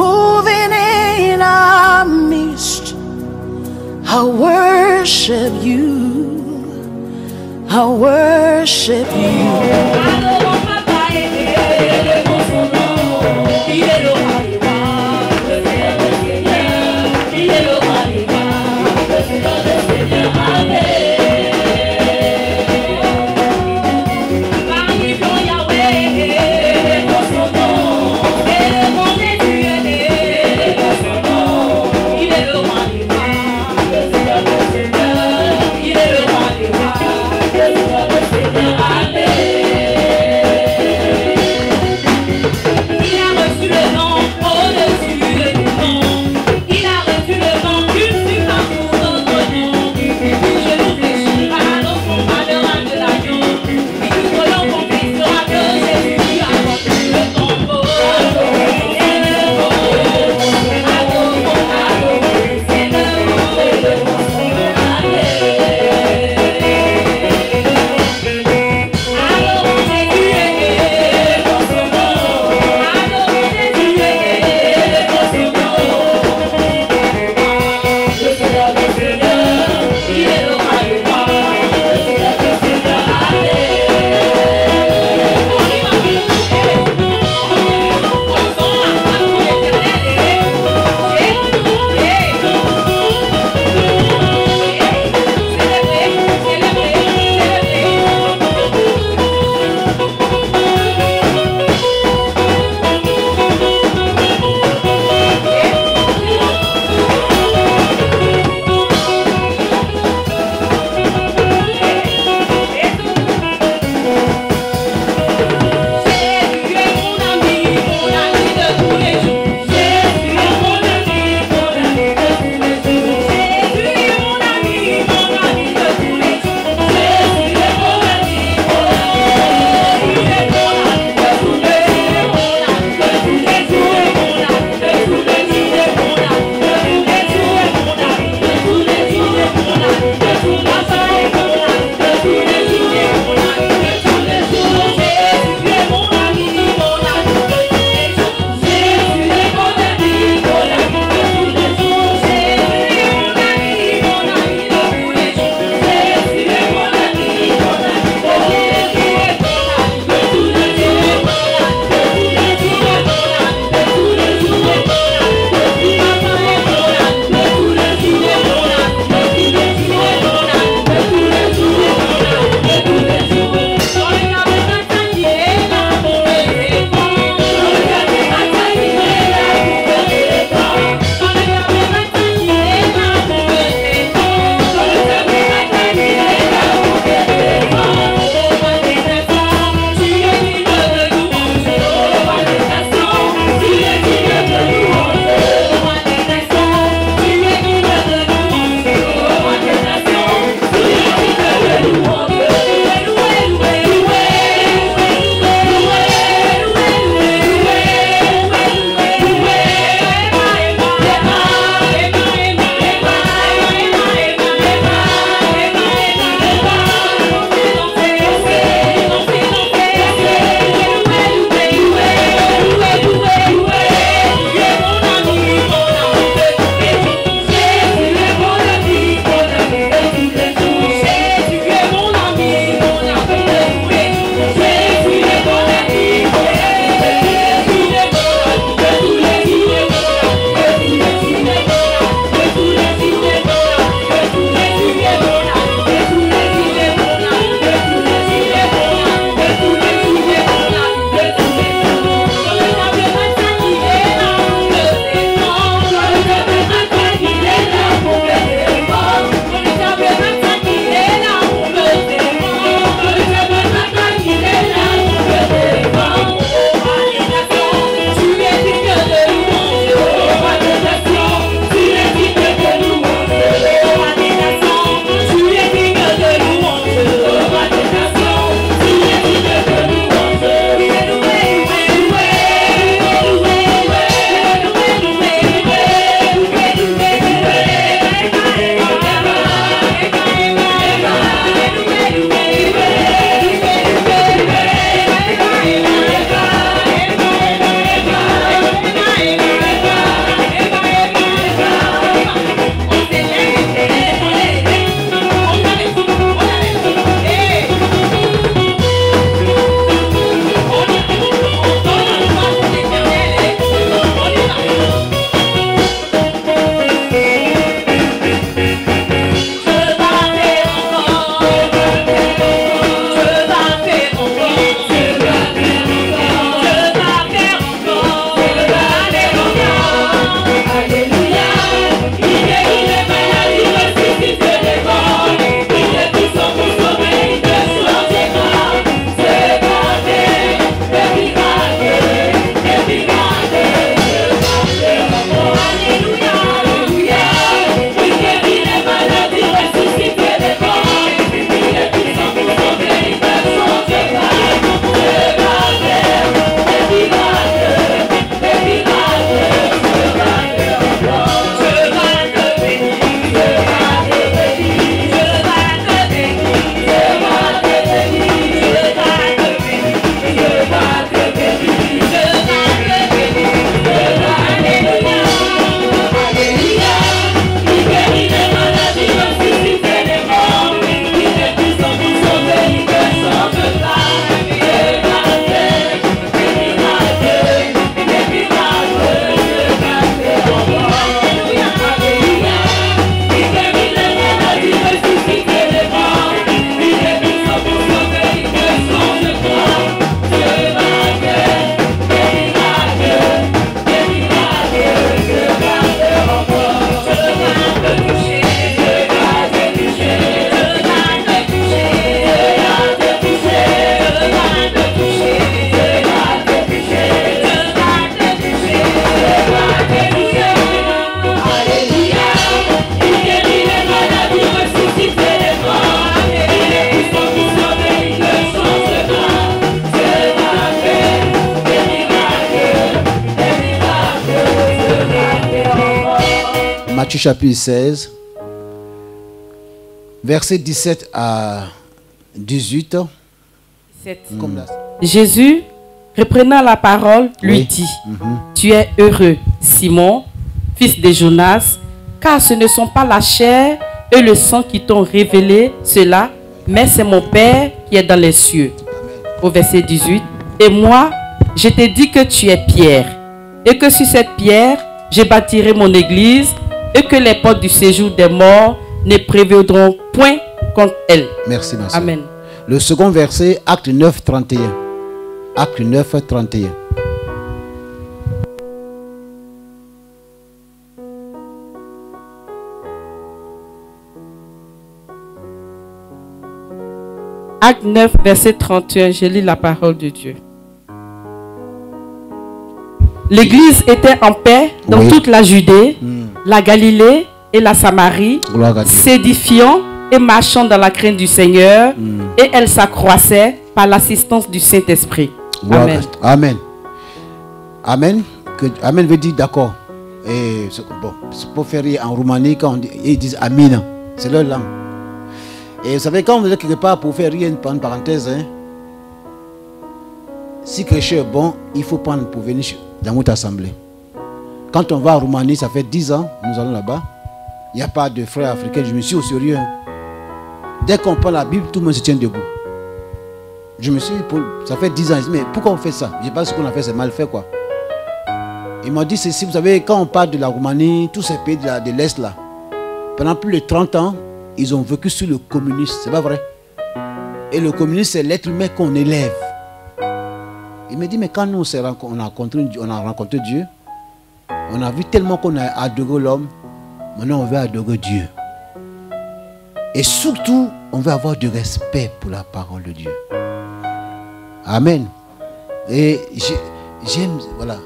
moving in our midst. I worship you. I worship you. Chapitre 16, versets 17 à 18. Comme là. Jésus, reprenant la parole, lui Oui. dit, Mhm. Tu es heureux, Simon, fils de Jonas, car ce ne sont pas la chair et le sang qui t'ont révélé cela, mais c'est mon Père qui est dans les cieux. Au verset 18. Et moi, je t'ai dit que tu es Pierre, et que sur cette pierre, je bâtirai mon église, et que les portes du séjour des morts ne prévaudront point contre elle. Merci, ma soeur. Amen. Le second verset, acte 9, 31. Acte 9, 31. Acte 9, verset 31, je lis la parole de Dieu. L'église était en paix dans Oui. toute la Judée, la Galilée et la Samarie, s'édifiant et marchant dans la crainte du Seigneur, et elle s'accroissait par l'assistance du Saint-Esprit. Amen. Amen. Amen. Que, amen veut dire d'accord. Et bon, c'est pour faire en Roumanie, quand on dit- ils disent Amin, c'est leur langue. Et vous savez, quand vous êtes quelque part pour faire une une parenthèse, hein, si quelque chose est bon, il faut prendre pour venir dans votre assemblée. Quand on va en Roumanie, ça fait 10 ans, nous allons là-bas. Il n'y a pas de frères africains, je me suis au sérieux. hein. Dès qu'on prend la Bible, tout le monde se tient debout. Je me suis dit, ça fait 10 ans, je dis, mais pourquoi on fait ça? Je sais pas ce qu'on a fait, c'est mal fait quoi. Il m'a dit ceci, vous savez, quand on parle de la Roumanie, tous ces pays de l'Est là, pendant plus de 30 ans, ils ont vécu sous le communisme, c'est pas vrai? Et le communisme, c'est l'être humain qu'on élève. Il me dit, mais quand nous on, a rencontré, on a rencontré Dieu, on a vu tellement qu'on a adoré l'homme, maintenant on veut adorer Dieu. Et surtout, on veut avoir du respect pour la parole de Dieu. Amen. Et j'ai- j'aime, voilà.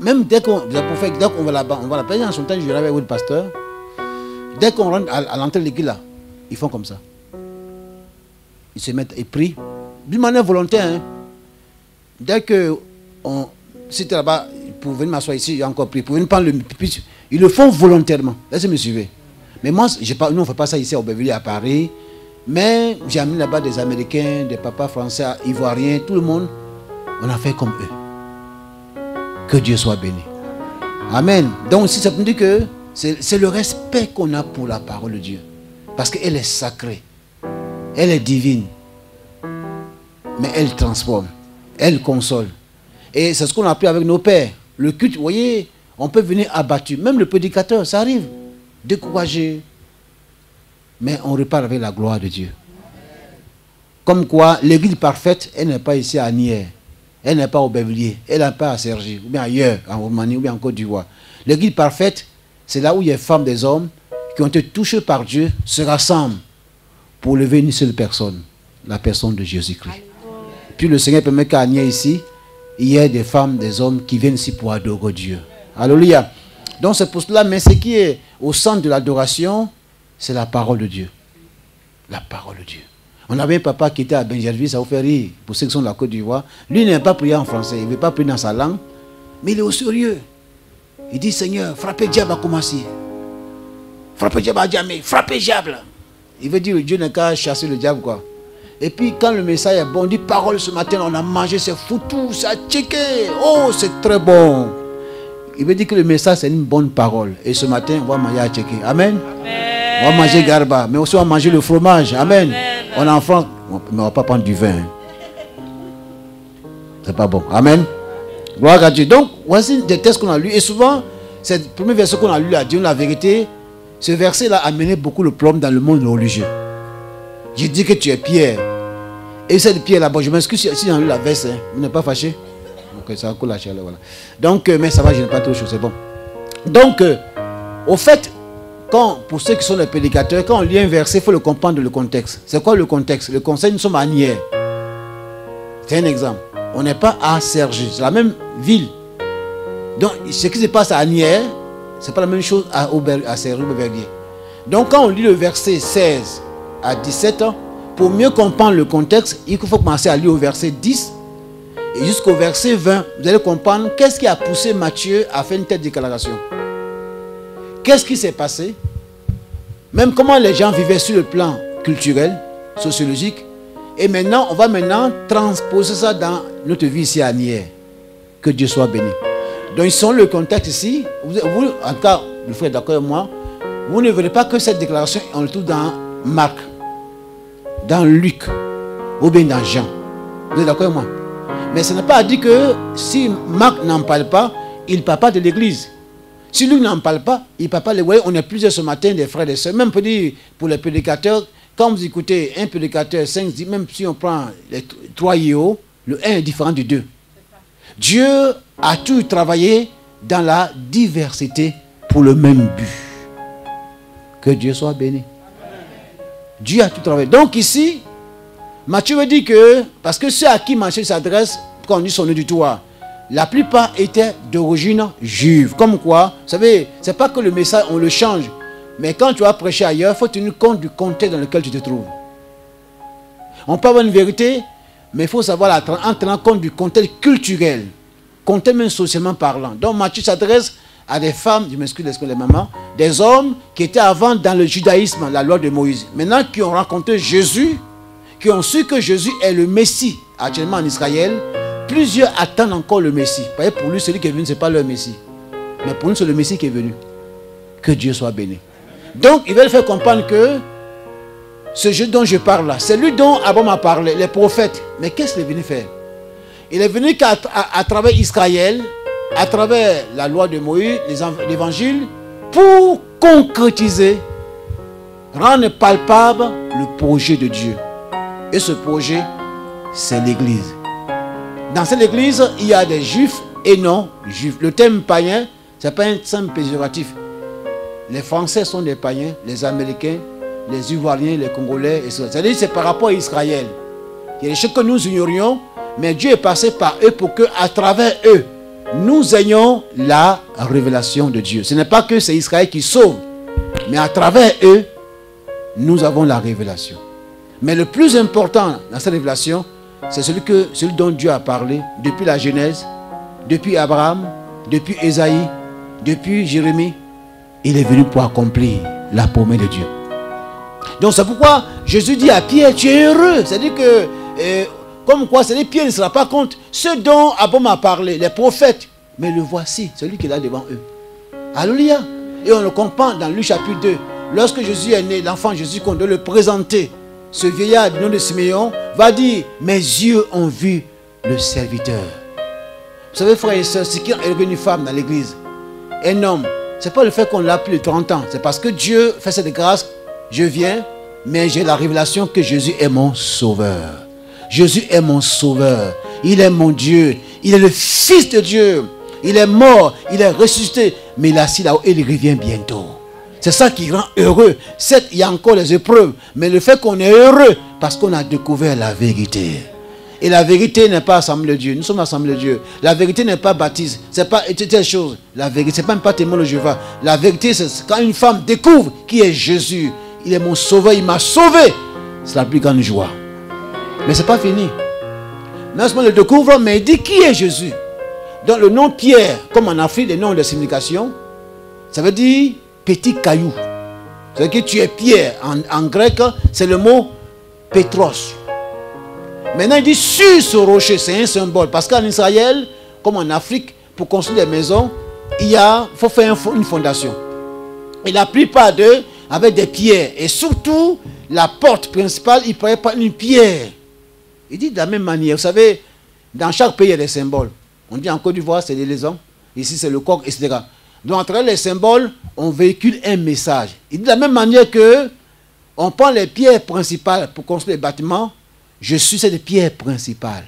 Même dès qu'on dès qu'on va là-bas, on va là-bas, en son temps, je vais avec le pasteur. Dès qu'on rentre à, l'entrée de l'église, là, ils font comme ça. Ils se mettent et prient. D'une manière volontaire. hein. Dès que on, es là-bas, pour venir m'asseoir ici, j'ai encore pris. Pour venir prendre le ils le font volontairement. Laissez-moi suivre. Mais moi, nous, on ne fait pas ça ici à Aubervilliers, à Paris. Mais j'ai amené là-bas des Américains, des papas français, Ivoiriens, tout le monde. On a fait comme eux. Que Dieu soit béni. Amen. Donc, si ça me dit que c'est le respect qu'on a pour la parole de Dieu. Parce qu'elle est sacrée. Elle est divine. Mais elle transforme. Elle console. Et c'est ce qu'on a appris avec nos pères. Le culte, vous voyez, on peut venir abattu. Même le prédicateur, ça arrive. Découragé. Mais on repart avec la gloire de Dieu. Comme quoi, l'église parfaite, elle n'est pas ici à Nier. Elle n'est pas au Bévlier. Elle n'est pas à Sergi. Ou bien ailleurs, en Roumanie, ou bien en Côte d'Ivoire. L'église parfaite, c'est là où il y a des femmes, des hommes qui ont été touchés par Dieu, se rassemblent pour lever une seule personne. La personne de Jésus-Christ. Puis le Seigneur permet qu'à Nier ici, il y ait des femmes, des hommes qui viennent ici pour adorer Dieu. Alléluia. Donc c'est pour cela, mais ce qui est au centre de l'adoration, c'est la parole de Dieu. La parole de Dieu. On avait un papa qui était à Benjerville, ça vous fait rire, pour ceux qui sont de la Côte d'Ivoire. Lui, n'a pas prié en français, il ne veut pas prier dans sa langue, mais il est au sérieux. Il dit, Seigneur, frappez le diable à commencer. Frappez le diable à jamais, frappez le diable. Il veut dire, Dieu n'a qu'à chasser le diable, quoi. Et puis, quand le message est bon, on dit, parole ce matin, on a mangé, c'est foutu, ça a checké. Oh, c'est très bon. Il veut dire que le message, c'est une bonne parole. Et ce matin, on va manger à checker. Amen. On va manger garba, mais aussi on va manger le fromage. Amen. On est en France, mais on ne va pas prendre du vin. C'est pas bon. Amen. Gloire à Dieu. Donc, voici des textes qu'on a lus. Et souvent, c'est le premier verset qu'on a lu là, Dieu la vérité. Ce verset-là a mené beaucoup de problèmes dans le monde religieux. Je dis que tu es Pierre. Et cette Pierre là-bas, je m'excuse si j'ai lu la verse. hein. Vous n'êtes pas fâché Ok, ça coule la chaleur, voilà. Donc, euh, mais ça va, je n'ai pas trop chaud, c'est bon. Donc, euh, au fait, quand, pour ceux qui sont des prédicateurs, quand on lit un verset, il faut le comprendre le contexte. C'est quoi le contexte? Le contexte, nous sommes à Nier. C'est un exemple. On n'est pas à Sergi, c'est la même ville. Donc, ce qui se passe à Nier, ce n'est pas la même chose à, Auber. Donc, quand on lit le verset 16 à 17 ans, pour mieux comprendre le contexte, il faut commencer à lire au verset 10 et jusqu'au verset 20. Vous allez comprendre qu'est-ce qui a poussé Matthieu à faire une telle déclaration. qu'est-ce qui s'est passé? Même comment les gens vivaient sur le plan culturel, sociologique. Et maintenant, on va maintenant transposer ça dans notre vie ici à Nier. Que Dieu soit béni. Donc, ils sont le contexte ici. Vous, vous, en tout le frère d'accord avec moi, vous ne verrez pas que cette déclaration, on le trouve dans Marc, dans Luc, ou bien dans Jean. Vous êtes d'accord avec moi? Mais ce n'est pas dit que si Marc n'en parle pas, il ne parle pas de l'église. Si Luc n'en parle pas, il ne parle pas. Vous voyez, on est plusieurs ce matin, des frères et des sœurs. Même pour, dire, pour les prédicateurs, quand vous écoutez un prédicateur, 5, même si on prend les trois IO, le 1 est différent du 2. Dieu a tout travaillé dans la diversité pour le même but. Que Dieu soit béni. Dieu a tout travaillé. Donc ici, Matthieu veut dire que, parce que ceux à qui Matthieu s'adresse, quand on dit son nom du toit, la plupart étaient d'origine juive. Comme quoi, vous savez, c'est pas que le message, on le change. Mais quand tu vas prêcher ailleurs, il faut tenir compte du contexte dans lequel tu te trouves. On peut avoir une vérité, mais il faut savoir en tenant compte du contexte culturel, contexte même socialement parlant. Donc Matthieu s'adresse à des femmes, je m'excuse les mamans, des hommes qui étaient avant dans le judaïsme, la loi de Moïse. Maintenant qui ont rencontré Jésus, qui ont su que Jésus est le Messie actuellement en Israël, plusieurs attendent encore le Messie. Pour lui, celui qui est venu, ce n'est pas le Messie. Mais pour nous, c'est le Messie qui est venu. Que Dieu soit béni. Donc, ils veulent faire comprendre que ce jeu dont je parle là, c'est lui dont Abraham a parlé, les prophètes. Mais qu'est-ce qu'il est venu faire? Il est venu qu'à à, travers Israël, à travers la loi de Moïse, l'évangile, pour concrétiser, rendre palpable le projet de Dieu. Et ce projet, c'est l'Église. Dans cette Église, il y a des juifs et non juifs. Le thème païen, ce n'est pas un thème péjoratif. Les Français sont des païens, les Américains, les Ivoiriens, les Congolais, etc. C'est-à-dire c'est par rapport à Israël. Il y a des choses que nous ignorions, mais Dieu est passé par eux pour que, à travers eux, nous ayons la révélation de Dieu. Ce n'est pas que c'est Israël qui sauve, mais à travers eux, nous avons la révélation. Mais le plus important dans cette révélation, c'est celui, que, celui dont Dieu a parlé depuis la Genèse, depuis Abraham, depuis Esaïe, depuis Jérémie. Il est venu pour accomplir la promesse de Dieu. Donc c'est pourquoi Jésus dit à Pierre, tu es heureux. C'est-à-dire que, euh, comme quoi, c'est Pierre ne sera pas contre ce dont Abraham a parlé, les prophètes. Mais le voici, celui qui est devant eux. Alléluia. Et on le comprend dans Luc chapitre 2. Lorsque Jésus est né, l'enfant Jésus, qu'on doit le présenter, ce vieillard du nom de Siméon va dire, mes yeux ont vu le serviteur. Vous savez, frères et sœurs, ce qui est une femme dans l'église, un homme, ce n'est pas le fait qu'on l'a plus de 30 ans, c'est parce que Dieu fait cette grâce, je viens, mais j'ai la révélation que Jésus est mon sauveur. Jésus est mon sauveur. Il est mon Dieu. Il est le Fils de Dieu. Il est mort. Il est ressuscité. Mais il est assis là-haut il revient bientôt. C'est ça qui rend heureux. Certes, il y a encore les épreuves, mais le fait qu'on est heureux parce qu'on a découvert la vérité. Et la vérité n'est pas assemblée de Dieu. Nous sommes assemblés de Dieu. La vérité n'est pas baptise. C'est pas telle chose. La vérité, c'est pas même pas témoin de Jéhovah. La vérité, c'est quand une femme découvre qui est Jésus. Il est mon sauveur. Il m'a sauvé. C'est la plus grande joie. Mais c'est pas fini. Non seulement le découvre, mais il dit qui est Jésus. Dans le nom Pierre, comme en Afrique, le nom de signification, ça veut dire petit caillou. C'est que tu es pierre. En, grec, c'est le mot Petros. Maintenant, il dit sur ce rocher, c'est un symbole. Parce qu'en Israël, comme en Afrique, pour construire des maisons, il y a, faut faire une fondation. Et la plupart d'eux avaient des pierres. Et surtout, la porte principale, il ne pas une pierre. Il dit de la même manière, vous savez, dans chaque pays, il y a des symboles. On dit en Côte d'Ivoire, c'est les lézons. Ici, c'est le coq, etc. Donc, travers les symboles, on véhicule un message. Et de la même manière que on prend les pierres principales pour construire les bâtiments, je suis cette pierre principale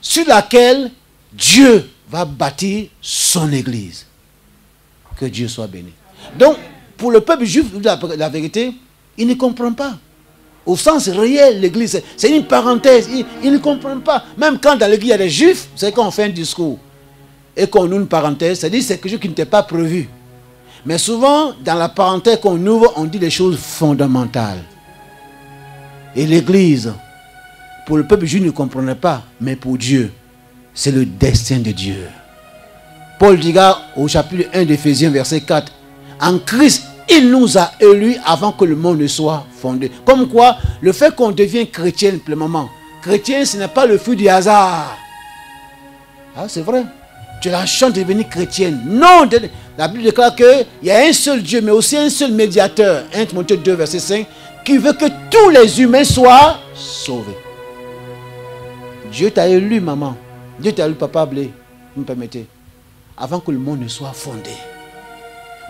sur laquelle Dieu va bâtir son église. Que Dieu soit béni. Donc, pour le peuple juif, la vérité, il ne comprend pas. Au sens réel, l'église, c'est une parenthèse. Il, ne comprend pas. Même quand dans l'église, il y a des juifs, c'est quand on fait un discours et qu'on ouvre une parenthèse, c'est-à-dire c'est quelque chose qui n'était pas prévu. Mais souvent, dans la parenthèse qu'on ouvre, on dit des choses fondamentales. Et l'Église, pour le peuple juif, ne comprenait pas, mais pour Dieu, c'est le destin de Dieu. Paul dit au chapitre 1 d'Éphésiens, verset 4, En Christ, il nous a élus avant que le monde ne soit fondé. Comme quoi, le fait qu'on devienne chrétien le moment, chrétien, ce n'est pas le fruit du hasard. Ah, c'est vrai. Tu as la chance de devenir chrétienne. Non, la Bible déclare qu'il y a un seul Dieu, mais aussi un seul médiateur. 1 Timothée 2, verset 5, qui veut que tous les humains soient sauvés. Dieu t'a élu, maman. Dieu t'a élu, papa Blé, vous me permettez, avant que le monde ne soit fondé.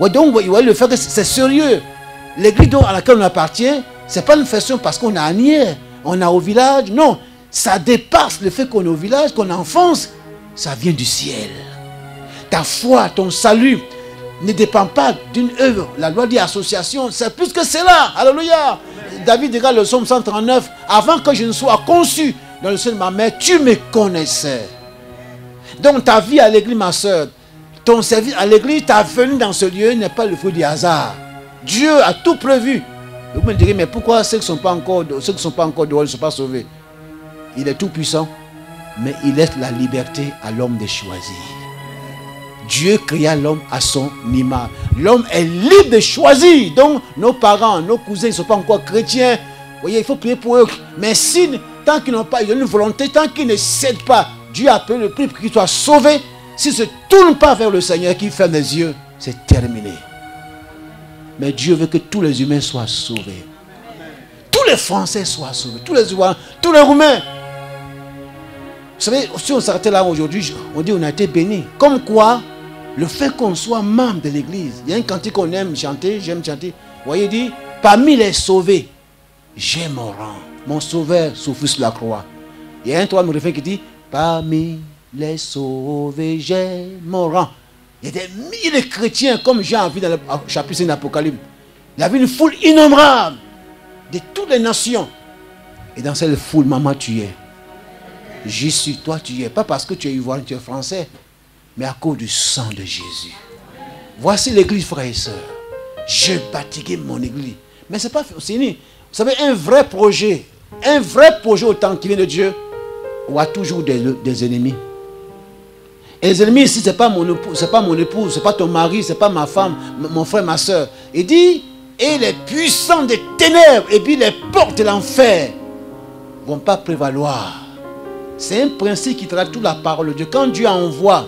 Donc, vous voyez le fait que c'est sérieux. L'église à laquelle on appartient, c'est pas une façon parce qu'on a Anières, on a au village. Non, ça dépasse le fait qu'on est au village, qu'on est en France. Ça vient du ciel. Ta foi, ton salut ne dépend pas d'une œuvre. La loi dit association, c'est plus que cela. Alléluia. David dira le psaume 139, avant que je ne sois conçu dans le sein de ma mère, tu me connaissais. Donc ta vie à l'église, ma soeur, ton service à l'église, ta venue dans ce lieu n'est pas le fruit du hasard. Dieu a tout prévu. Vous me direz, mais pourquoi ceux qui ne sont pas encore, ceux qui sont pas encore dehors ne sont pas sauvés? Il est tout puissant, mais il laisse la liberté à l'homme de choisir. Dieu créa l'homme à son image. L'homme est libre de choisir. Donc, nos parents, nos cousins ne sont pas encore chrétiens. Vous voyez, il faut prier pour eux. Mais si, tant qu'ils n'ont pas une volonté, tant qu'ils ne cèdent pas, Dieu a payé le prix pour qu'ils soient sauvés. S'ils ne se tournent pas vers le Seigneur, qu'ils ferment les yeux, c'est terminé. Mais Dieu veut que tous les humains soient sauvés. Tous les Français soient sauvés. Tous les Ivoiriens, tous les Roumains. Vous savez, si on s'arrêtait là aujourd'hui, on dit on a été béni. Comme quoi, le fait qu'on soit membre de l'église, il y a un cantique qu'on aime chanter, j'aime chanter. Vous voyez, il dit, parmi les sauvés, j'ai mon rang. Mon sauveur souffre sur la croix. Il y a un troisième refrain qui dit, parmi les sauvés, j'ai. Il y a des milliers de chrétiens, comme a vu dans le chapitre 5 de l'Apocalypse. Il y avait une foule innombrable de toutes les nations. Et dans cette foule, maman, tu es. J'y suis, toi tu es. Pas parce que tu es ivoirien, tu es français, mais à cause du sang de Jésus. Voici l'église, frères et sœurs. Je bâtirai mon église. Mais c'est pas fini. Vous savez, un vrai projet, un vrai projet au temps qui vient de Dieu, aura toujours des ennemis. Les ennemis ici, ce n'est pas mon époux, c'est pas pas ton mari, c'est pas ma femme, mon frère, ma soeur. Il dit, et les puissants des ténèbres, et puis les portes de l'enfer, vont pas prévaloir. C'est un principe qui traite toute la parole de Dieu. Quand Dieu envoie,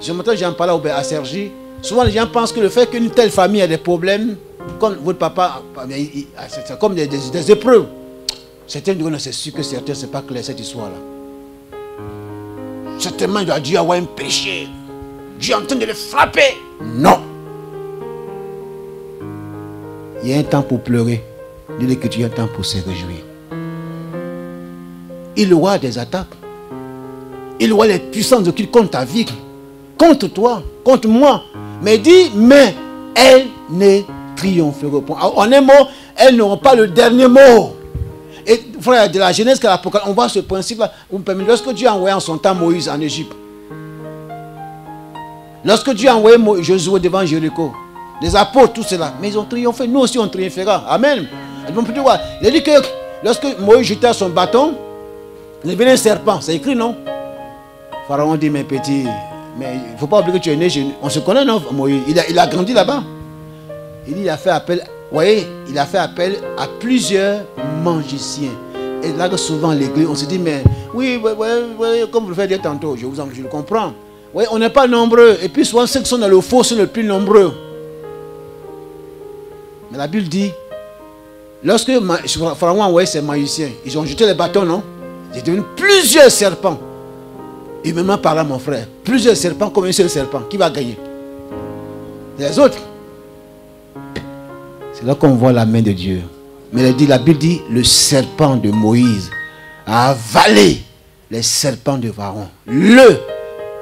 je m'entends, j'en parlais à Sergi, souvent les gens pensent que le fait qu'une telle famille a des problèmes, comme votre papa, c'est comme des, épreuves. Certains disent, c'est sûr que certains, c'est pas clair cette histoire-là. Certainement, il doit Dieu avoir un péché. Dieu est en train de le frapper. Non. Il y a un temps pour pleurer. Il dit que tu as un temps pour se réjouir. Il aura des attaques. Il aura les puissances qui contre ta vie, contre toi, contre moi. Mais il dit, mais elles ne triompheront pas. En un mot, elles n'auront pas le dernier mot. De la Genèse qu'à l'Apocalypse, on voit ce principe-là. Lorsque Dieu a envoyé en son temps Moïse en Égypte, lorsque Dieu a envoyé Josué devant Jéricho, les apôtres, tout cela, mais ils ont triomphé. Nous aussi, on triomphera. Amen. Il a dit que lorsque Moïse jetait son bâton, il avait un serpent. C'est écrit, non? Pharaon dit, mes petits, mais il ne faut pas oublier que tu es né. On se connaît, non Moïse? Il a, grandi là-bas. Il il a fait appel, vous voyez, il a fait appel à plusieurs magiciens. Et là, souvent, l'église, on se dit, mais oui, comme vous le faites dire tantôt, je vous en, je le comprends. Oui, on n'est pas nombreux. Et puis, souvent, ceux qui sont dans le faux sont les plus nombreux. Mais la Bible dit, lorsque Pharaon a envoyé ses magiciens, ils ont jeté les bâtons, non? Il est devenu plusieurs serpents. Humainement parlant, mon frère, plusieurs serpents comme un seul serpent. Qui va gagner? Les autres. C'est là qu'on voit la main de Dieu. Mais la Bible dit, le serpent de Moïse a avalé les serpents de Pharaon. Le,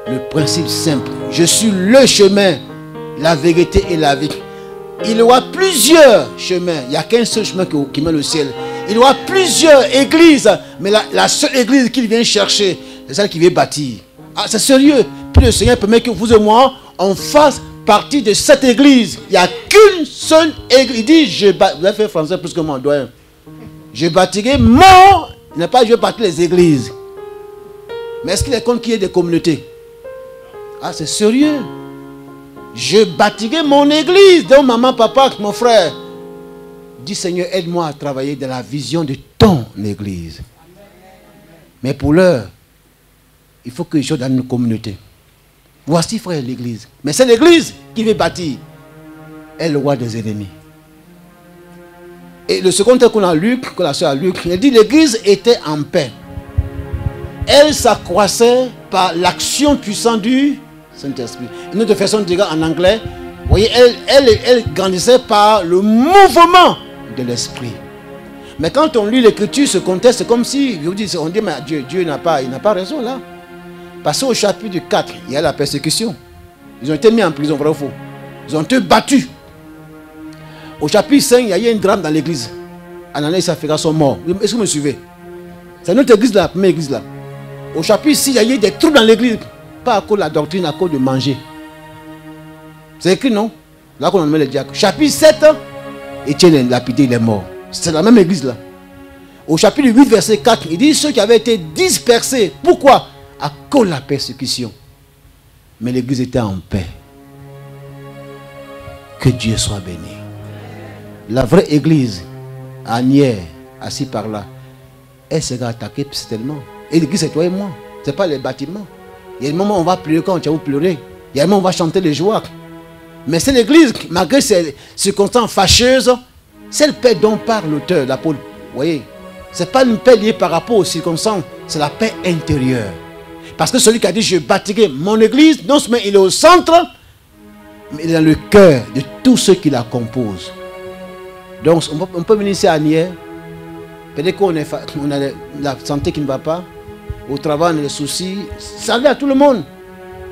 le principe simple. Je suis le chemin, la vérité et la vie. Il y aura plusieurs chemins. Il n'y a qu'un seul chemin qui, mène au ciel. Il y aura plusieurs églises. Mais la, seule église qu'il vient chercher, c'est celle qui vient bâtir. Ah, c'est sérieux. Puis le Seigneur permet que vous et moi, on fasse partie de cette église. Il n'y a qu'une seule église. Il dit, je vous avez fait français plus que moi, doyen. Je bâtirai mon, il n'est pas je les églises. Mais est-ce qu'il est contre qu'il y ait des communautés? Ah, c'est sérieux. je bâtirai mon église. Donc maman, papa, mon frère, dis Seigneur, aide-moi à travailler dans la vision de ton église. Mais pour l'heure, il faut que je sois dans une communauté. Voici, frère, l'église. Mais c'est l'église qui veut bâtir. Elle le roi des ennemis. Et le second texte qu'on a lu, qu'on a a Luc, il dit l'église était en paix. Elle s'accroissait par l'action puissante du Saint-Esprit. Une autre façon de dire en anglais, vous voyez, elle, grandissait par le mouvement de l'Esprit. Mais quand on lit l'écriture, ce contexte, c'est comme si, vous dites, on dit, mais Dieu, Dieu n'a pas, n'a pas raison là. Parce qu'au chapitre 4, il y a la persécution. Ils ont été mis en prison, vrai ou faux. Ils ont été battus. Au chapitre 5, il y a eu un drame dans l'église. Ananias et Saphira sont morts. Est-ce que vous me suivez? C'est notre église là, la première église là. Au chapitre 6, il y a eu des troubles dans l'église. Pas à cause de la doctrine, à cause de manger. C'est écrit, non? Là qu'on met les diacres. Chapitre 7, Étienne lapidé, il est mort. C'est la même église là. Au chapitre 8, verset 4, il dit ceux qui avaient été dispersés. Pourquoi? À cause de la persécution. Mais l'église était en paix. Que Dieu soit béni. La vraie église, Anière, assis par là, elle sera attaquée tellement. Et l'église, c'est toi et moi. Ce n'est pas les bâtiments. Il y a un moment où on va pleurer quand on va pleurer. Il y a un moment où on va chanter les joies. Mais c'est l'église, malgré ces circonstances fâcheuses, c'est le paix dont parle l'auteur, l'apôtre. Vous voyez, ce n'est pas une paix liée par rapport aux circonstances, c'est la paix intérieure. Parce que celui qui a dit je bâtirai mon église, non seulement il est au centre, mais il est dans le cœur de tous ceux qui la composent. Donc on peut venir ici à Nier, peut-être qu'on a la santé qui ne va pas, au travail on a des soucis, ça arrive à tout le monde.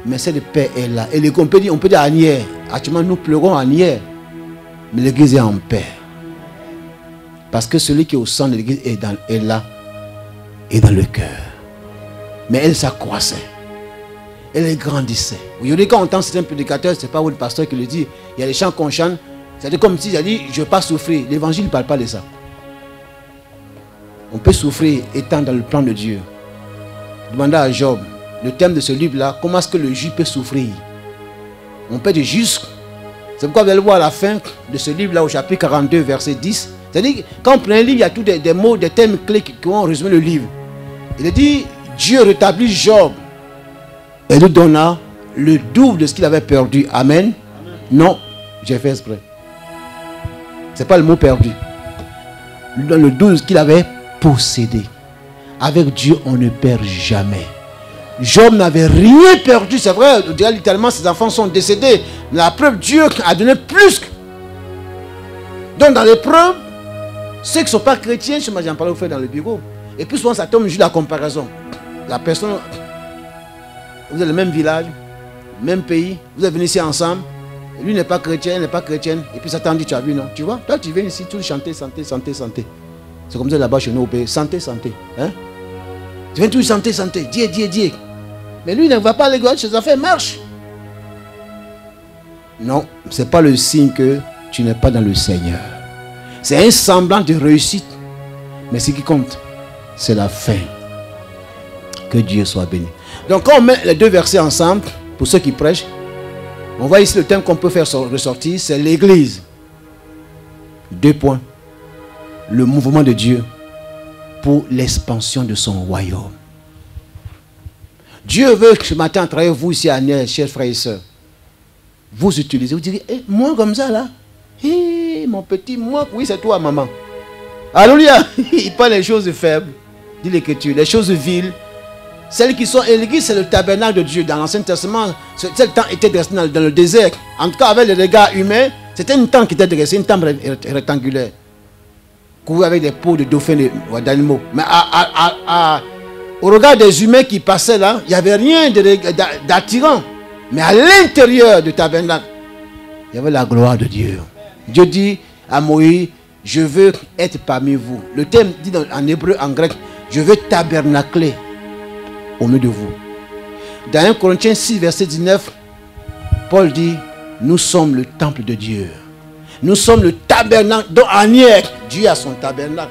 Mais cette paix est là. Et on peut dire, on peut dire à Nier, actuellement nous pleurons à Nier, mais l'église est en paix. Parce que celui qui est au centre de l'église est, est là, et dans le cœur. Mais elle s'accroissait. Elle grandissait. Aujourd'hui, quand on entend certains prédicateurs, ce n'est pas le pasteur qui le dit. Il y a des chants qu'on chante. C'est comme si j'ai dit, je ne veux pas souffrir. L'évangile ne parle pas de ça. On peut souffrir étant dans le plan de Dieu. Demandez à Job, le thème de ce livre-là, comment est-ce que le juif peut souffrir? On peut dire juste. C'est pourquoi vous allez voir à la fin de ce livre-là, au chapitre 42, verset 10. C'est-à-dire, quand on prend un livre, il y a tous des, mots, des thèmes clés qui, vont résumer le livre. Il dit, Dieu rétablit Job et lui donna le double de ce qu'il avait perdu. Amen. Non, j'ai fait exprès. Ce n'est pas le mot perdu. Il lui donne le double de ce qu'il avait possédé. Avec Dieu, on ne perd jamais. Job n'avait rien perdu, c'est vrai. Littéralement, ses enfants sont décédés. La preuve, Dieu a donné plus. Donc, dans l'épreuve, ceux qui ne sont pas chrétiens, je j'en parlais au fait dans le bureau. Et puis souvent, ça tombe juste la comparaison. La personne, vous êtes le même village, même pays, vous êtes venus ici ensemble. Lui n'est pas chrétien, n'est pas chrétienne. Et puis Satan dit, tu as vu, non? Tu vois, toi tu viens ici, tout chanter, santé, santé, santé. C'est comme ça là-bas chez nous au pays. Santé, santé. Hein? Tu viens toujours santé, santé. Dieu, Dieu, Dieu. Mais lui, ne va pas l'égoïsme, ses affaires marchent. Non, ce n'est pas le signe que tu n'es pas dans le Seigneur. C'est un semblant de réussite. Mais ce qui compte, c'est la fin. Que Dieu soit béni. Donc quand on met les deux versets ensemble, pour ceux qui prêchent, on voit ici le thème qu'on peut faire ressortir, c'est l'Église. Deux points. Le mouvement de Dieu pour l'expansion de son royaume. Dieu veut que ce matin, à vous ici à chers frères et sœurs, vous utilisez, vous direz, eh, moi comme ça là, Hé, mon petit, moi, oui, c'est toi, maman. Alléluia. Il parle des choses faibles, dit l'Écriture, les choses viles. Celles qui sont l'église, c'est le tabernacle de Dieu. Dans l'Ancien Testament, ce temps était dressé dans, le désert. En tout cas, avec les regards humains, c'était une tente qui était dressée, une tente rectangulaire. Couverte avec des peaux de dauphins, d'animaux. Mais au regard des humains qui passaient là, il n'y avait rien d'attirant. Mais à l'intérieur du tabernacle, il y avait la gloire de Dieu. Dieu dit à Moïse, je veux être parmi vous. Le thème dit en hébreu, en grec, je veux tabernacler au milieu de vous. Dans 1 Corinthiens 6, verset 19, Paul dit, nous sommes le temple de Dieu. Nous sommes le tabernacle. Donc en Dieu a son tabernacle.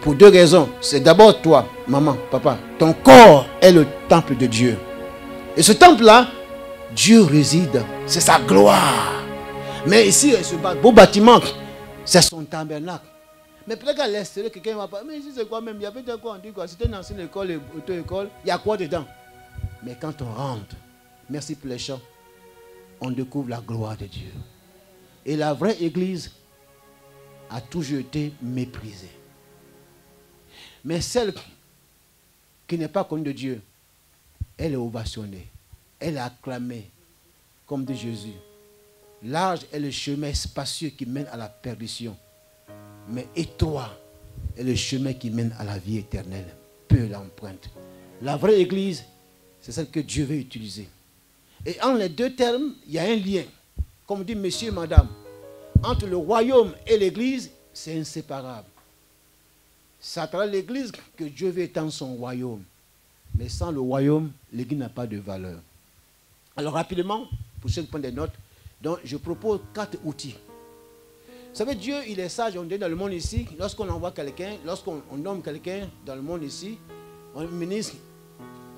Pour deux raisons. C'est d'abord toi, maman, papa. Ton corps est le temple de Dieu. Et ce temple-là, Dieu réside. C'est sa gloire. Mais ici, ce beau bâtiment, c'est son tabernacle. Mais peut-être qu'à l'extérieur, quelqu'un va pas. Mais ici, c'est quoi même? Il y avait de quoi On dit quoi? C'était une ancienne école, auto-école. Il y a quoi dedans? Mais quand on rentre, merci pour les chants, on découvre la gloire de Dieu. Et la vraie église a toujours été méprisée. Mais celle qui n'est pas connue de Dieu, elle est ovationnée. Elle est acclamée, comme dit Jésus. Large est le chemin spacieux qui mène à la perdition. Mais étroit est le chemin qui mène à la vie éternelle. Peu l'empreinte. La vraie église, c'est celle que Dieu veut utiliser. Et en les deux termes, il y a un lien. Comme dit monsieur et madame, entre le royaume et l'église, c'est inséparable. C'est à travers l'église que Dieu veut étendre son royaume. Mais sans le royaume, l'église n'a pas de valeur. Alors rapidement, pour ceux qui prennent des notes, je propose quatre outils. Savez, Dieu, il est sage, on dit dans le monde ici, lorsqu'on envoie quelqu'un, lorsqu'on nomme quelqu'un dans le monde ici, on ministre,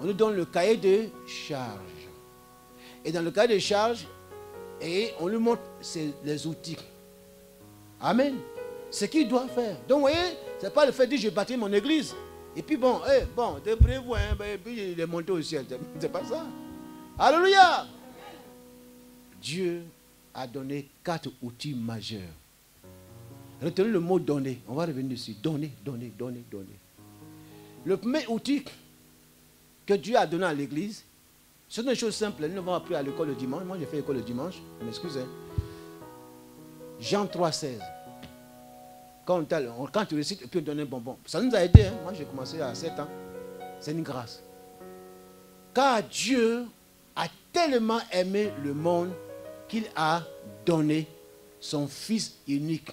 on nous donne le cahier de charge. Et dans le cahier de charge, et on lui montre les outils. Amen. Ce qu'il doit faire. Donc, vous voyez, ce n'est pas le fait de dire je bâtis mon église. Et puis bon, eh, bon, débrouillez-vous, hein, ben, et puis il est monté au ciel. C'est pas ça. Alléluia. Dieu a donné quatre outils majeurs. Retenez le mot donner. On va revenir dessus. Donner, donner, donner, donner. Le premier outil que Dieu a donné à l'église, c'est une chose simple. Nous l'avons appris à l'école le dimanche. Moi, j'ai fait l'école le dimanche. M'excusez. Jean 3, 16. Quand, tu récites, et puis on donne un bonbon. Ça nous a aidé. Hein. Moi, j'ai commencé à 7 ans. C'est une grâce. Car Dieu a tellement aimé le monde qu'il a donné son Fils unique,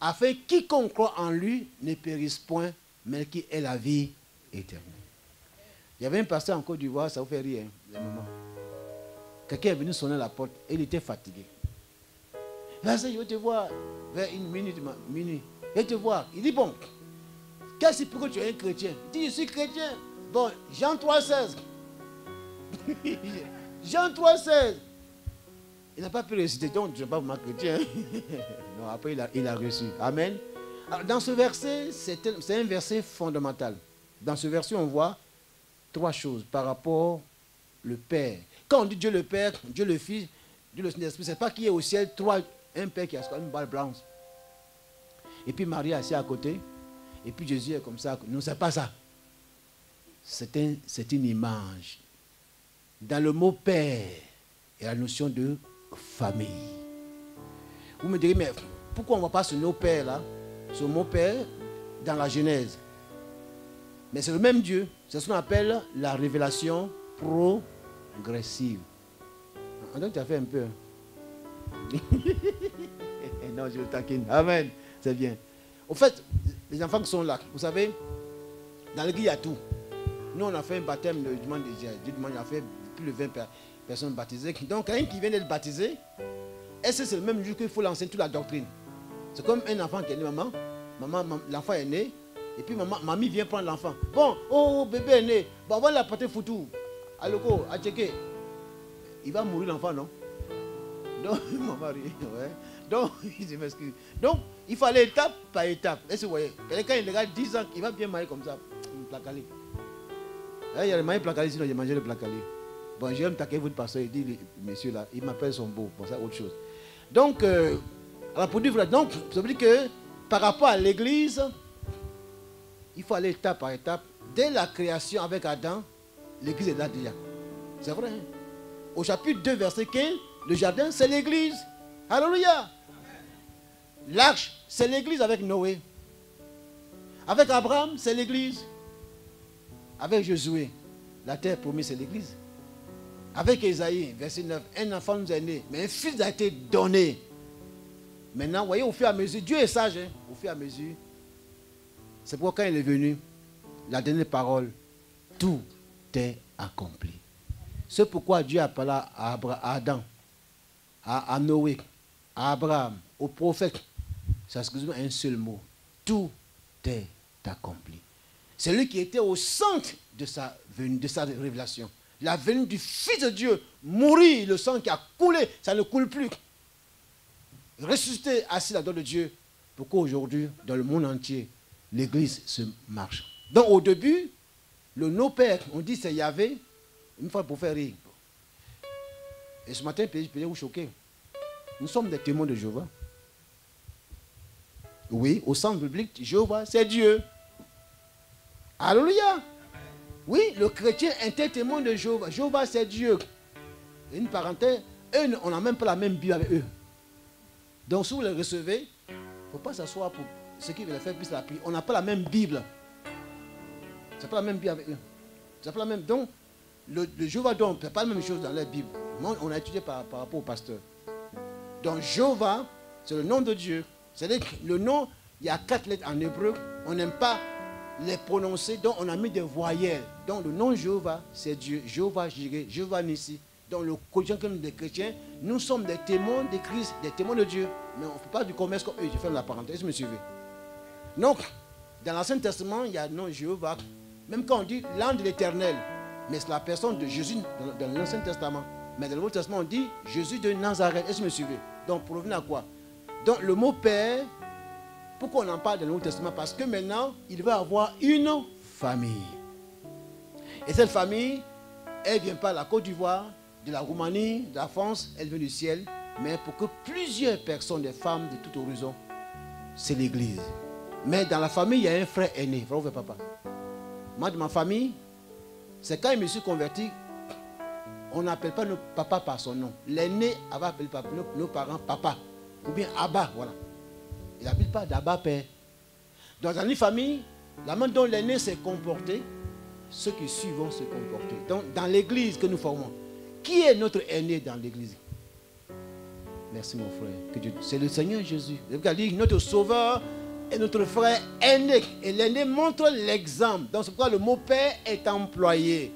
afin que quiconque croit en lui ne périsse point, mais qu'il ait la vie éternelle. Il y avait un pasteur en Côte d'Ivoire, ça vous fait rire, hein, Quelqu'un est venu sonner à la porte, il était fatigué. Vas-y, je vais te voir vers une minute, minuit. Je vais te voir. Il dit, bon, qu'est-ce que pour que tu es un chrétien? Il dit, je suis chrétien. Bon, Jean 3, 16. Jean 3, 16. Il n'a pas pu réciter, donc je ne pas vraiment chrétien. non, après il a, il a reçu. Amen. Alors, dans ce verset, c'est un verset fondamental. Dans ce verset, on voit trois choses par rapport au Père. Quand on dit Dieu le Père, Dieu le Fils, Dieu le Saint-Esprit, ce n'est pas qu'il y ait au ciel trois, un Père qui a une balle blanche. Et puis Marie est assise à côté. Et puis Jésus est comme ça. Non, ce n'est pas ça. C'est un, une image. Dans le mot Père, il y a la notion de famille. Vous me direz, mais pourquoi on ne voit pas ce mot Père là Ce mot Père dans la Genèse? Mais c'est le même Dieu. C'est ce qu'on appelle la révélation progressive. Donc tu as fait un peu. Hein? non, je le taquine. Amen. C'est bien. Au fait, les enfants qui sont là, vous savez, dans l'église, il y a tout. Nous, on a fait un baptême le dimanche, on a fait plus de 20 personnes baptisées. Donc, quelqu'un qui vient d'être baptisé, est-ce que c'est le même jour qu'il faut lancer toute la doctrine? C'est comme un enfant qui est né, maman, maman, l'enfant est né, et puis maman, mamie vient prendre l'enfant. Bon, oh, bébé est né, bon, on va l'apporter foutu. À l'oko, à checker. Il va mourir l'enfant, non? Donc, mon mari, ouais. Donc, je m'excuse. Donc, il fallait étape par étape. Est-ce que vous voyez? Quelqu'un, il regarde 10 ans, il va bien marier comme ça. Placalé. Il y a le maïs placalé, sinon j'ai mangé le placalé. Bon, j'aime taquer votre pasteur, il dit, monsieur là, il m'appelle son beau. Bon, ça, autre chose. Donc, alors pour dire donc, ça veut dire que par rapport à l'église, il faut aller étape par étape. Dès la création avec Adam, l'église est là déjà. C'est vrai. Hein? Au chapitre 2, verset 15, le jardin, c'est l'église. Alléluia. L'arche, c'est l'église avec Noé. Avec Abraham, c'est l'église. Avec Josué, la terre promise, c'est l'église. Avec Esaïe, verset 9, un enfant nous est né, mais un fils a été donné. Maintenant, vous voyez, au fur et à mesure, Dieu est sage, hein, au fur et à mesure. C'est pourquoi quand il est venu, la dernière parole, tout est accompli. C'est pourquoi Dieu a parlé à Adam, à Noé, à Abraham, au prophète. Ça excuse un seul mot. Tout est accompli. C'est lui qui était au centre de sa, de sa révélation. La venue du Fils de Dieu, mourir, le sang qui a coulé, ça ne coule plus. Ressusciter, assis à la droite de Dieu, pour qu'aujourd'hui, dans le monde entier, l'Église se marche? Donc au début, le nos pères, on dit c'est Yahvé, une fois pour faire rire. Et ce matin, je peux vous choquer. Nous sommes des témoins de Jéhovah. Oui, au centre public, Jéhovah, c'est Dieu. Alléluia. Oui, le chrétien était témoin de Jéhovah. Jéhovah, c'est Dieu. Une parenthèse, on n'a même pas la même Bible avec eux. Donc, si vous les recevez, il ne faut pas s'asseoir pour ce qui veulent faire plus la prière. On n'a pas la même Bible. C'est pas la même Bible avec eux. C'est pas la même. Donc, le, le Jéhovah, donc, c'est pas la même chose dans la Bible. On a étudié par, par rapport au pasteur. Donc, Jéhovah, c'est le nom de Dieu. C'est-à-dire que le nom, il y a quatre lettres en hébreu. On n'aime pas les prononcer, donc on a mis des voyelles. Donc le nom Jéhovah, c'est Dieu. Jéhovah Jireh, Jéhovah Nissi. Dans le quotidien que nous, des chrétiens, nous sommes des témoins de Christ, des témoins de Dieu. Mais on ne fait pas du commerce comme eux. Je fais la parenthèse, me suivez. Donc, dans l'Ancien Testament, il y a le nom Jéhovah. Même quand on dit l'âme de l'éternel, mais c'est la personne de Jésus dans, dans l'Ancien Testament. Mais dans le Nouveau Testament, on dit Jésus de Nazareth. Est-ce que vous me suivez? Donc, pour revenir à quoi? Donc, le mot Père, pourquoi on en parle dans le Nouveau Testament Parce que maintenant, il va avoir une famille. Et cette famille, elle ne vient pas de la Côte d'Ivoire, de la Roumanie, de la France, elle vient du ciel. Mais pour que plusieurs personnes, des femmes de tout horizon, c'est l'Église. Mais dans la famille, il y a un frère aîné. Frère papa Moi, de ma famille, c'est quand je me suis converti, on n'appelle pas nos papas par son nom. L'aîné avait appelé nos, parents papa. Ou bien Abba, voilà. Il n'appelle pas d'Abba père. Dans une famille, la main dont l'aîné s'est comporté, ceux qui suivent vont se comporter. Donc, dans l'église que nous formons, qui est notre aîné dans l'église? Merci mon frère. C'est le Seigneur Jésus. Notre sauveur et notre frère aîné. Et l'aîné montre l'exemple. Donc c'est pourquoi le mot père est employé.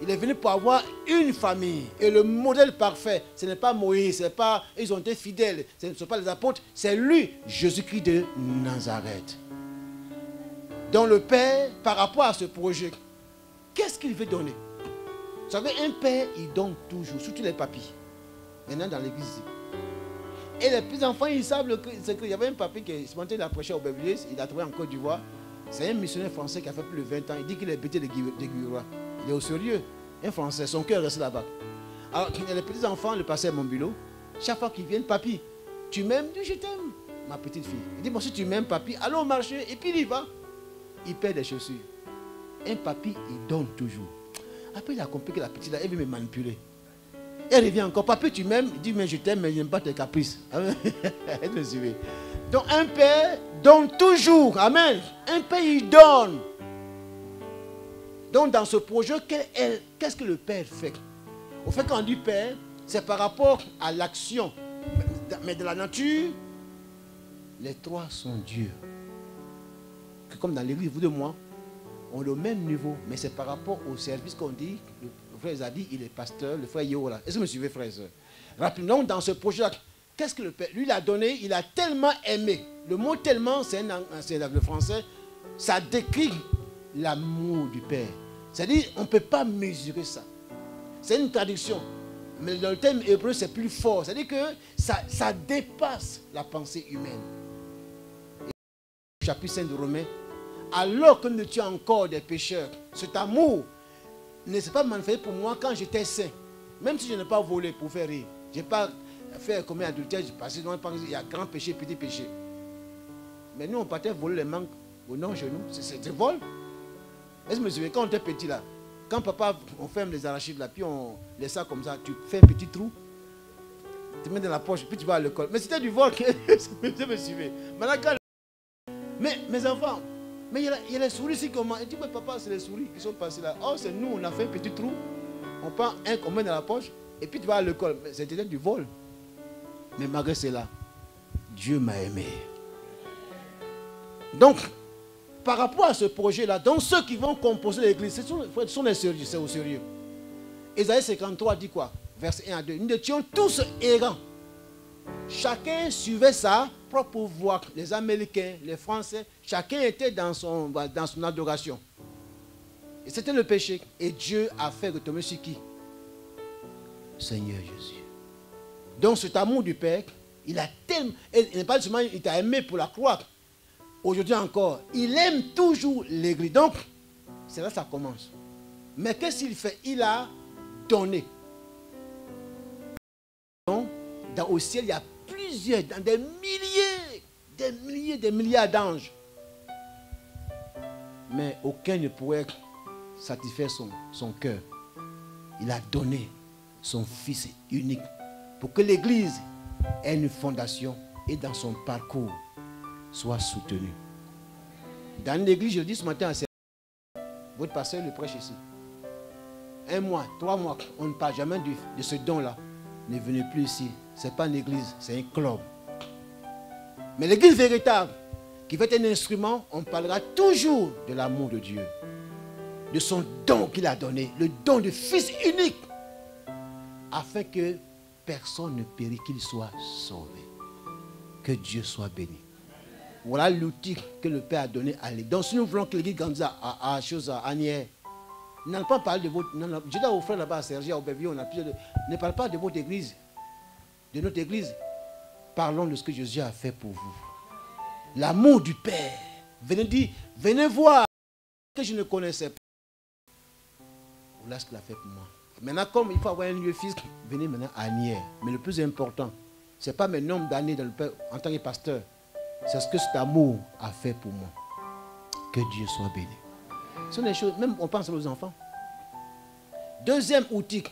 Il est venu pour avoir une famille. Et le modèle parfait, ce n'est pas Moïse, ce pas, ils ont été fidèles, ce ne sont pas les apôtres, c'est lui, Jésus-Christ de Nazareth. Donc le Père, par rapport à ce projet, qu'est-ce qu'il veut donner? Vous savez, un Père, il donne toujours, surtout les papis. Maintenant dans l'église. Et les petits-enfants, ils savent qu'il y avait un papy qui se montait la prêcher au Béblier, il a trouvé en Côte d'Ivoire. C'est un missionnaire français qui a fait plus de 20 ans. Il dit qu'il est bêté de. Il est au sérieux. Un Français, son cœur reste là-bas. Alors, les petits-enfants le passaient à mon boulot. Chaque fois qu'ils viennent, papy, tu m'aimes? Je t'aime, ma petite fille. Il dit, bon, si tu m'aimes, papy, allons au marché. Et puis il y va. Il perd des chaussures. Un papy, il donne toujours. Après, il a compris que la petite, là, elle veut me manipuler. Elle revient encore, papy, tu m'aimes? Il dit, mais je t'aime, mais je n'aime pas tes caprices. Donc, un père donne toujours. Amen. Un père, il donne. Donc dans ce projet, qu'est-ce que le Père fait? Au fait, quand on dit Père, c'est par rapport à l'action. Mais de la nature, les trois sont Dieu. Comme dans l'église, vous de moi, on est au même niveau, mais c'est par rapport au service qu'on dit. Le frère Zadi, il est pasteur, le frère Yola. Est-ce que vous me suivez, frère Rapidement, dans ce projet-là, qu'est-ce que le Père Lui, il a donné, il a tellement aimé. Le mot tellement, c'est le français, ça décrit l'amour du Père. C'est-à-dire, on ne peut pas mesurer ça. C'est une traduction. Mais dans le thème hébreu, c'est plus fort. C'est-à-dire que ça, dépasse la pensée humaine. Chapitre 5 de Romains, alors que nous étions encore des pécheurs, cet amour ne s'est pas manifesté pour moi quand j'étais saint. Même si je n'ai pas volé pour faire rire. Je n'ai pas fait comme un adultère, parce qu'il y a grand péché, petit péché. Mais nous, on partait voler les manques au nom chez nous. C'est du vol. Est-ce que quand on était petit là, quand papa, on ferme les arachides là, puis on laisse ça comme ça, tu fais un petit trou, tu mets dans la poche, puis tu vas à l'école. Mais c'était du vol, je me suivais. Mais mes enfants, mais il y, a, il y a les souris ici comment? Il dit, mais papa, c'est les souris qui sont passées là. Oh, c'est nous, on a fait un petit trou, on prend un qu'on met dans la poche, et puis tu vas à l'école. C'était du vol. Mais malgré cela, Dieu m'a aimé. Donc, par rapport à ce projet-là, donc ceux qui vont composer l'église, ce sont, sont les sérieux, c'est au sérieux. Isaïe 53 dit quoi? Verset 1 à 2. Nous étions tous errants. Chacun suivait sa propre voie. Les Américains, les Français, chacun était dans son, dans son adoration. Et c'était le péché. Et Dieu a fait retomber sur qui? Seigneur Jésus. Donc cet amour du Père, il a tellement... Il n'est pas seulement il t'a aimé pour la croix. Aujourd'hui encore, il aime toujours l'Église. Donc, c'est là que ça commence. Mais qu'est-ce qu'il fait? Il a donné. Donc, dans, au ciel, il y a plusieurs, dans des milliers, des milliers, des milliards d'anges. Mais aucun ne pourrait satisfaire son, son cœur. Il a donné son Fils unique pour que l'Église ait une fondation et dans son parcours soit soutenue. Dans l'Église, je dis ce matin votre pasteur le prêche ici. Un mois, trois mois, on ne parle jamais de, ce don-là. Ne venez plus ici. Ce n'est pas une église, c'est un club. Mais l'église véritable, qui va être un instrument, on parlera toujours de l'amour de Dieu, de son don qu'il a donné, le don du Fils unique, afin que personne ne périsse, qu'il soit sauvé. Que Dieu soit béni. Voilà l'outil que le Père a donné à l'église. Donc si nous voulons que l'église grandisse à, à, chose à Anières, n'allez pas parler de votre... Je dis vos frères là-bas à Sergi, à Aubervilliers, on a plusieurs... Ne parle pas de votre église, de notre église. Parlons de ce que Jésus a fait pour vous. L'amour du Père. Venez dire, venez voir que je ne connaissais pas. Voilà ce qu'il a fait pour moi. Maintenant, comme il faut avoir un lieu physique, venez maintenant à Nier. Mais le plus important, ce n'est pas mes nombres d'années dans le Père en tant que pasteur. C'est ce que cet amour a fait pour moi. Que Dieu soit béni. Ce sont des choses, même on pense aux enfants. Deuxième outil,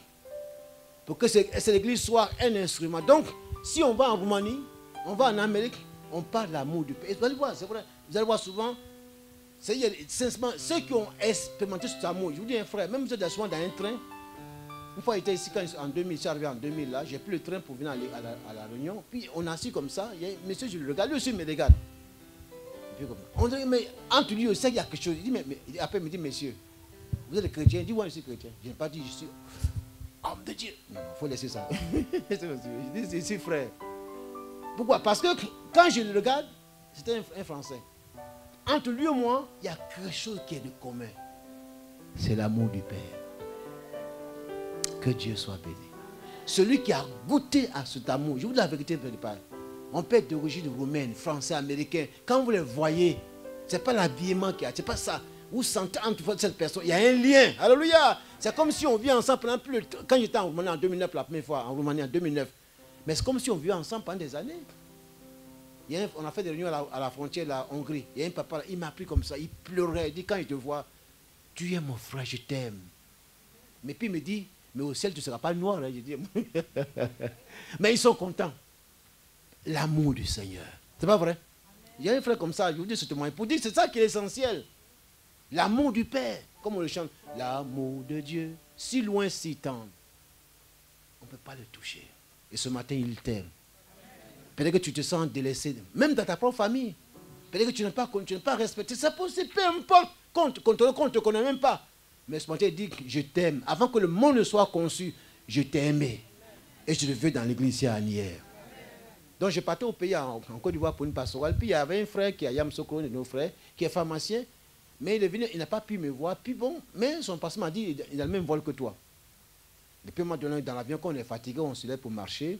pour que cette église soit un instrument. Donc, si on va en Roumanie, on va en Amérique, on parle l'amour du Père. Vous allez voir, c'est vrai. Vous allez voir souvent, sincèrement, ceux qui ont expérimenté cet amour, je vous dis un frère, même si vous êtes souvent dans un train, une fois j'étais ici quand, en 2000, je suis arrivé en 2000 là, j'ai pris le train pour venir à la, à la réunion, puis on a assis comme ça, il y a monsieur, je le regarde, lui aussi il me regarde. On dirait, mais entre lui aussi, il y a quelque chose. Il dit, mais, après il me dit, monsieur, vous êtes chrétien? Il dit, oui, je suis chrétien. Je n'ai pas dit, je suis homme de Dieu. Non, il faut laisser ça. je dis, c'est frère. Pourquoi? Parce que quand je le regarde, c'était un, Français. Entre lui et moi, il y a quelque chose qui est de commun. C'est l'amour du Père. Que Dieu soit béni. Celui qui a goûté à cet amour, je vous dis la vérité, On peut être d'origine roumaine, français, américain. Quand vous les voyez, ce n'est pas l'habillement qui a, c'est pas ça. Vous sentez entre cette personne, il y a un lien. Alléluia. C'est comme si on vit ensemble pendant plus. Quand j'étais en Roumanie en 2009, la première fois, en Roumanie en 2009, mais c'est comme si on vivait ensemble pendant des années. Y on a fait des réunions à la, frontière, la Hongrie. Il y a un papa, il m'a pris comme ça, il pleurait. Il dit, quand il te voit, tu es mon frère, je t'aime. Mais puis il me dit, mais au ciel, tu ne seras pas noir. Je dis, mais ils sont contents. L'amour du Seigneur. C'est pas vrai? Il y a un frère comme ça, je vous dis ce témoin. Pour dire c'est ça qui est essentiel. L'amour du Père, comme on le chante. L'amour de Dieu, si loin, si tendre. On ne peut pas le toucher. Et ce matin, il t'aime. Peut-être que tu te sens délaissé, même dans ta propre famille. Peut-être que tu n'es pas, pas respecté. C'est possible, peu importe. Qu'on ne te connaît même pas. Mais ce matin, il dit je t'aime. Avant que le monde ne soit conçu, je t'ai aimé. Et je le veux dans l'église Nière. Donc je partais au pays en, Côte d'Ivoire pour une pastorale. Puis il y avait un frère qui est à Yamsoko, de nos frères, qui est pharmacien. Mais il est venu, il n'a pas pu me voir. Puis bon, mais son patron m'a dit, il a le même vol que toi. Depuis moi, dans l'avion, quand on est fatigué, on se lève pour marcher.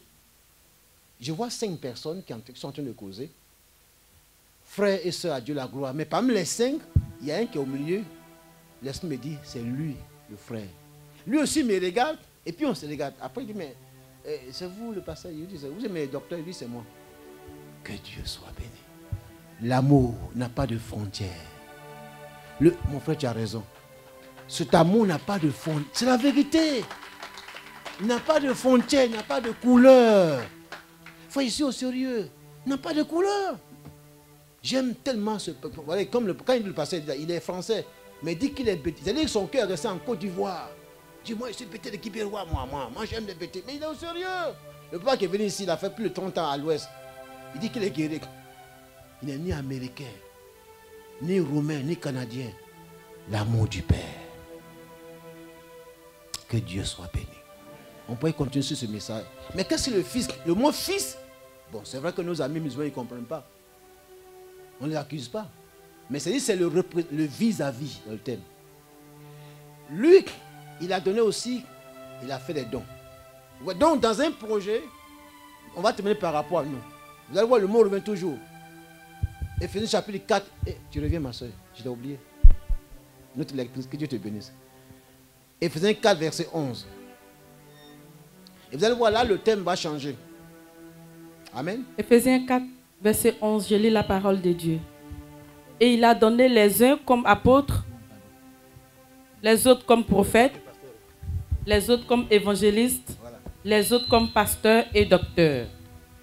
Je vois cinq personnes qui sont en train de causer. Frères et sœurs, à Dieu la gloire. Mais parmi les cinq, il y a un qui est au milieu. L'esprit me dit, c'est lui, le frère. Lui aussi me regarde, et puis on se regarde. Après, il dit, mais eh, c'est vous le pasteur? Il dit, vous êtes mes docteurs, il dit, c'est moi. Que Dieu soit béni. L'amour n'a pas de frontières. Le, mon frère, tu as raison. Cet amour n'a pas de frontières. C'est la vérité. Il n'a pas de frontières, il n'a pas de couleur. Faut ici au sérieux. Il n'a pas de couleur. J'aime tellement ce peuple. Comme le, quand il le passait, il est français, mais dit qu'il est bêté. C'est-à-dire que son cœur est resté en Côte d'Ivoire. Il dit, moi, je suis bêté de Kibérois, moi, moi. Moi, j'aime les bêtés. Mais il est au sérieux. Le papa qui est venu ici, il a fait plus de 30 ans à l'ouest. Il dit qu'il est guéri. Il n'est ni américain, ni roumain, ni canadien. L'amour du Père. Que Dieu soit béni. On pourrait continuer sur ce message. Mais qu'est-ce que le fils Le mot fils, bon, c'est vrai que nos amis musulmans ne comprennent pas. On ne les accuse pas. Mais c'est le vis-à-vis dans le thème. Lui, il a donné aussi, il a fait des dons. Donc, dans un projet, on va terminer par rapport à nous. Vous allez voir, le mot revient toujours. Éphésiens chapitre 4. Eh, tu reviens, ma soeur, je t'ai oublié. Notre lectrice, que Dieu te bénisse. Éphésiens 4, verset 11. Et vous allez voir, là, le thème va changer. Amen. Éphésiens 4, verset 11, je lis la parole de Dieu. Et il a donné les uns comme apôtres, les autres comme prophètes, les autres comme évangélistes, Voilà. les autres comme pasteurs et docteurs,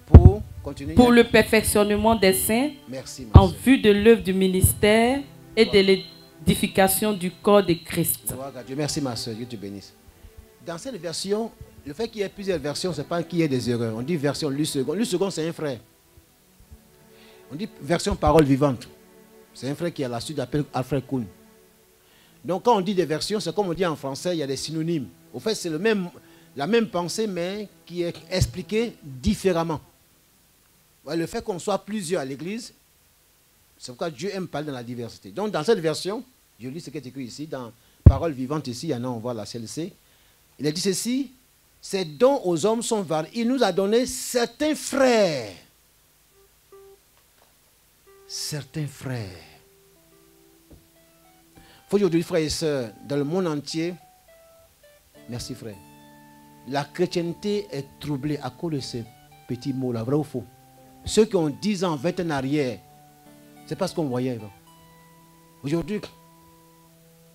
Pour continuer. pour le perfectionnement des saints, Merci, en vue de l'œuvre du ministère et de l'édification du corps de Christ. Dieu. Merci, ma soeur. Dieu te bénisse. Dans cette version, le fait qu'il y ait plusieurs versions, ce n'est pas qu'il y ait des erreurs. On dit version Lu second. Lu second, c'est un frère. On dit version parole vivante. C'est un frère qui, à la suite, appelle Alfred Kuhn. Donc, quand on dit des versions, c'est comme on dit en français, il y a des synonymes. Au fait, c'est même, la même pensée, mais qui est expliquée différemment. Le fait qu'on soit plusieurs à l'église, c'est pourquoi Dieu aime parler dans la diversité. Donc, dans cette version, je lis ce qui est écrit ici, dans Parole vivante ici, il y en a, on voit la CLC. Il a dit ceci Ces dons aux hommes sont variés. Il nous a donné certains frères. Certains frères. aujourd'hui, frères et sœurs, dans le monde entier, merci frère, la chrétienté est troublée à cause de ces petits mots-là, vrai ou faux? Ceux qui ont 10 ans, 20 ans arrière, c'est pas ce qu'on voyait. Aujourd'hui,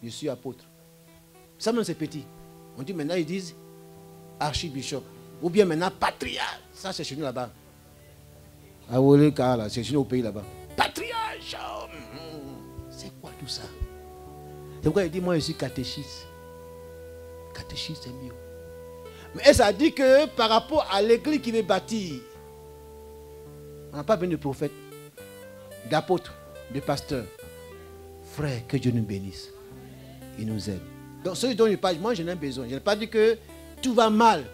je suis apôtre. Ça même c'est petit. On dit maintenant, ils disent archibishop. Ou bien maintenant patriarche. Ça c'est chez nous là-bas. Là, c'est chez nous au pays là-bas. Patriarche. C'est quoi tout ça? C'est pourquoi il dit moi je suis catéchiste. Catéchiste c'est mieux. Mais elle a dit que par rapport à l'église qui veut bâtir, on n'a pas besoin de prophète, d'apôtre, de pasteur. Frère, que Dieu nous bénisse. Il nous aide. Donc, ceux dont il parle, moi, je n'ai besoin. Je n'ai pas dit que tout va mal.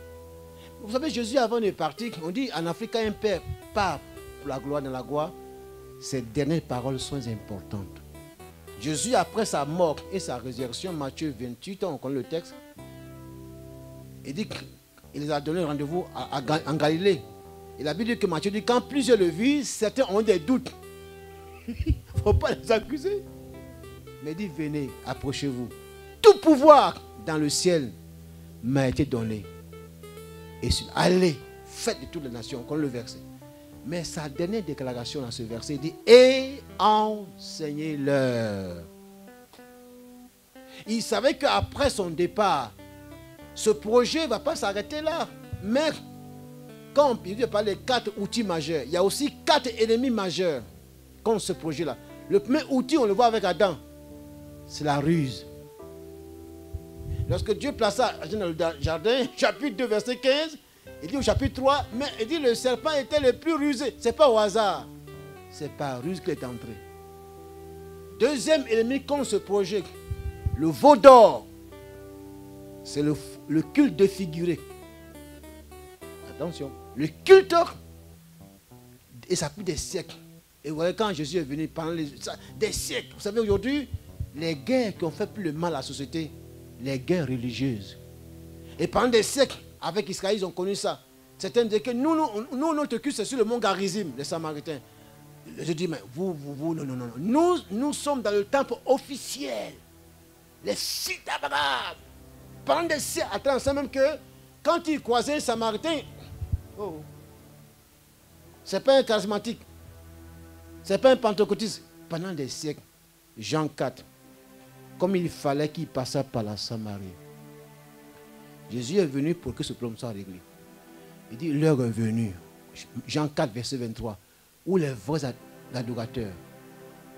Vous savez, Jésus, avant de partir, on dit en Afrique, un père part pour la gloire dans la gloire. Ces dernières paroles sont importantes. Jésus, après sa mort et sa résurrection, Matthieu 28, on connaît le texte, il dit qu'il les a donné rendez-vous en Galilée. Et la Bible dit que Matthieu dit quand plusieurs le virent, certains ont des doutes. Il ne faut pas les accuser. Mais il dit venez, approchez-vous. Tout pouvoir dans le ciel m'a été donné. Et allez, faites de toutes les nations, comme le verset. Mais sa dernière déclaration dans ce verset dit et enseignez-leur. Il savait qu'après son départ, ce projet ne va pas s'arrêter là. Mais quand il dit par les quatre outils majeurs, il y a aussi quatre ennemis majeurs contre ce projet-là. Le premier outil, on le voit avec Adam, c'est la ruse. Lorsque Dieu plaça dans le jardin, chapitre 2, verset 15, il dit au chapitre 3, mais il dit le serpent était le plus rusé. Ce n'est pas au hasard. C'est par ruse qu'il est entré. Deuxième ennemi contre ce projet, le veau d'or, c'est le, culte défiguré. Attention, le culte, et ça plus des siècles. Et vous voyez, quand Jésus est venu pendant des siècles, vous savez, aujourd'hui, les guerres qui ont fait plus le mal à la société, les guerres religieuses. Et pendant des siècles, avec Israël, ils ont connu ça. Certains disaient que nous, nous, nous, notre culte, c'est sur le mont Garizim, les Samaritains. Je dis, mais vous, vous, vous, non, non, non. Nous, nous sommes dans le temple officiel. Les sites. Pendant des siècles, attends, c'est même que quand ils croisaient un Samaritain, oh, c'est pas un charismatique, c'est pas un pentecôtiste. Pendant des siècles, Jean 4, comme il fallait qu'il passât par la Samarie. Jésus est venu pour que ce problème soit réglé. Il dit, l'heure est venue. Jean 4, verset 23, où les vrais ad- adorateurs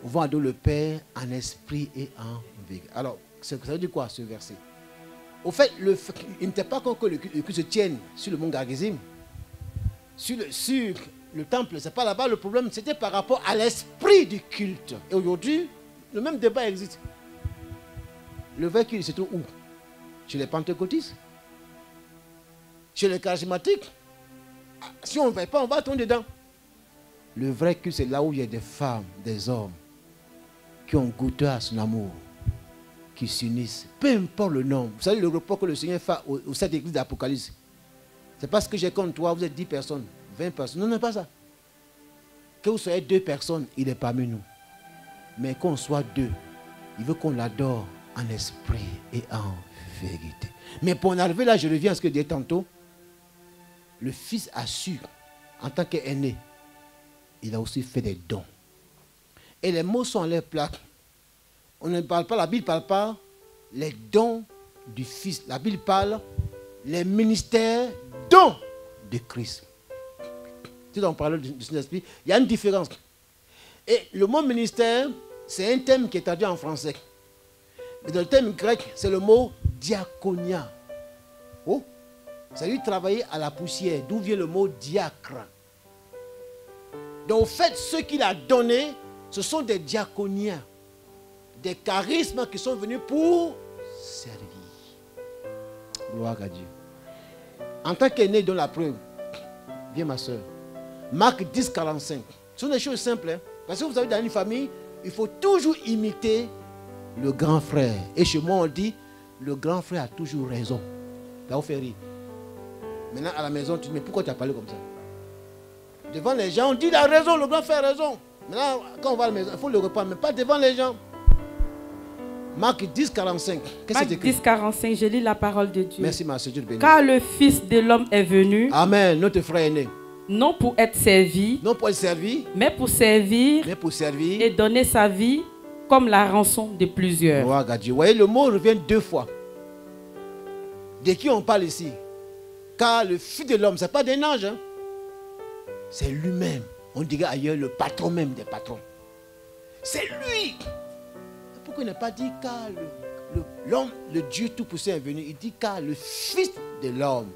vont adorer le Père en esprit et en vérité. Alors, ça veut dire quoi ce verset? Au fait, il n'était pas que le culte se tienne sur le mont Garizim. Sur le, sur le temple, c'est pas là-bas le problème, c'était par rapport à l'esprit du culte. Et aujourd'hui, le même débat existe. Le vrai culte se trouve où? Chez les pentecôtistes Chez les charismatiques Si on ne va pas, on va tomber dedans. Le vrai culte, c'est là où il y a des femmes, des hommes qui ont goûté à son amour, qui s'unissent. Peu importe le nombre. Vous savez le report que le Seigneur fait aux sept églises d'Apocalypse. C'est parce que j'ai contre toi, vous êtes 10 personnes, 20 personnes. Non, non, pas ça. Que vous soyez deux personnes, il est parmi nous. Mais qu'on soit deux, il veut qu'on l'adore en esprit et en vérité. Mais pour en arriver là, je reviens à ce que je disais tantôt. Le Fils a su, en tant qu'aîné, il a aussi fait des dons. Et les mots sont en leur plaque. On ne parle pas, la Bible ne parle pas les dons du Fils. La Bible parle les ministères dons de Christ. Si on parle du Saint-Esprit, il y a une différence. Et le mot ministère, c'est un thème qui est traduit en français. Mais dans le thème grec, c'est le mot diaconia. Oh, c'est lui travailler à la poussière, d'où vient le mot diacre. Donc, au fait, ce qu'il a donné, ce sont des diaconiens, des charismes qui sont venus pour servir. Gloire à Dieu. En tant qu'aîné dans la preuve, viens ma soeur. Marc 10, 45. Ce sont des choses simples. hein. Parce que vous savez, dans une famille, il faut toujours imiter le grand frère. Et chez moi, on dit, le grand frère a toujours raison. Ça vous fait rire. Maintenant, à la maison, tu dis, mais pourquoi tu as parlé comme ça? Devant les gens, on dit, il a raison, le grand a raison. Maintenant, quand on va à la maison, il faut le reprendre, mais pas devant les gens. Marc 10, 45. Qu'est-ce que Marc c'est écrit? 10, 45, je lis la parole de Dieu. Merci, ma soeur, Dieu. Car le Fils de l'homme est venu, Amen. Notre frère est né. non pour être servi, Non pour être servi, mais pour servir mais pour servir. et donner sa vie comme la rançon de plusieurs. Vous voyez, le mot revient deux fois. De qui on parle ici? Car le Fils de l'homme, ce n'est pas d'un ange. hein. C'est lui-même. On dirait ailleurs le patron même des patrons. C'est lui. Pourquoi il n'a pas dit car le- le- l'homme, le, Dieu tout-puissant est venu? Il dit car le Fils de l'homme.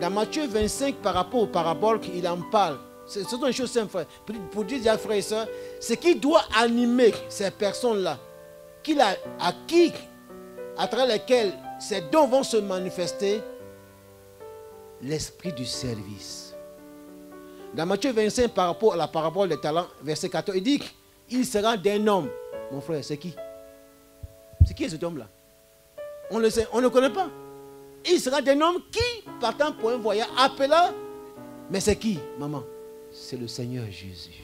Dans Matthieu 25, par rapport aux paraboles, il en parle. C'est des choses simples, frère. Pour, dire, à frères et sœurs, ce qui doit animer ces personnes-là, qu'il a acquis, à travers lesquelles ces dons vont se manifester, l'esprit du service. Dans Matthieu 25, par rapport à la parabole des talents, verset 14, il dit qu'il sera d'un homme. Mon frère, c'est qui? C'est qui cet homme-là? On le sait, on ne connaît pas. Il sera d'un homme qui, partant pour un voyage, appela. Mais c'est qui, maman? C'est le Seigneur Jésus.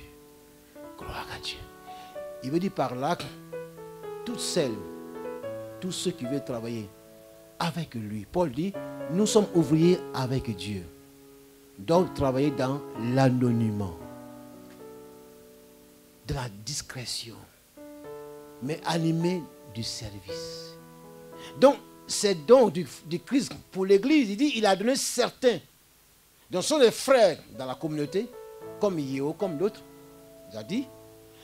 Gloire à Dieu. Il veut dire par là que toutes celles, tous ceux qui veulent travailler avec lui. Paul dit, nous sommes ouvriers avec Dieu. Donc travailler dans l'anonymat, de la discrétion, mais animé du service. Donc, ces dons du, Christ pour l'Église, il dit, il a donné certains. Donc, ce sont les frères dans la communauté, comme Yéo, comme d'autres, il a dit,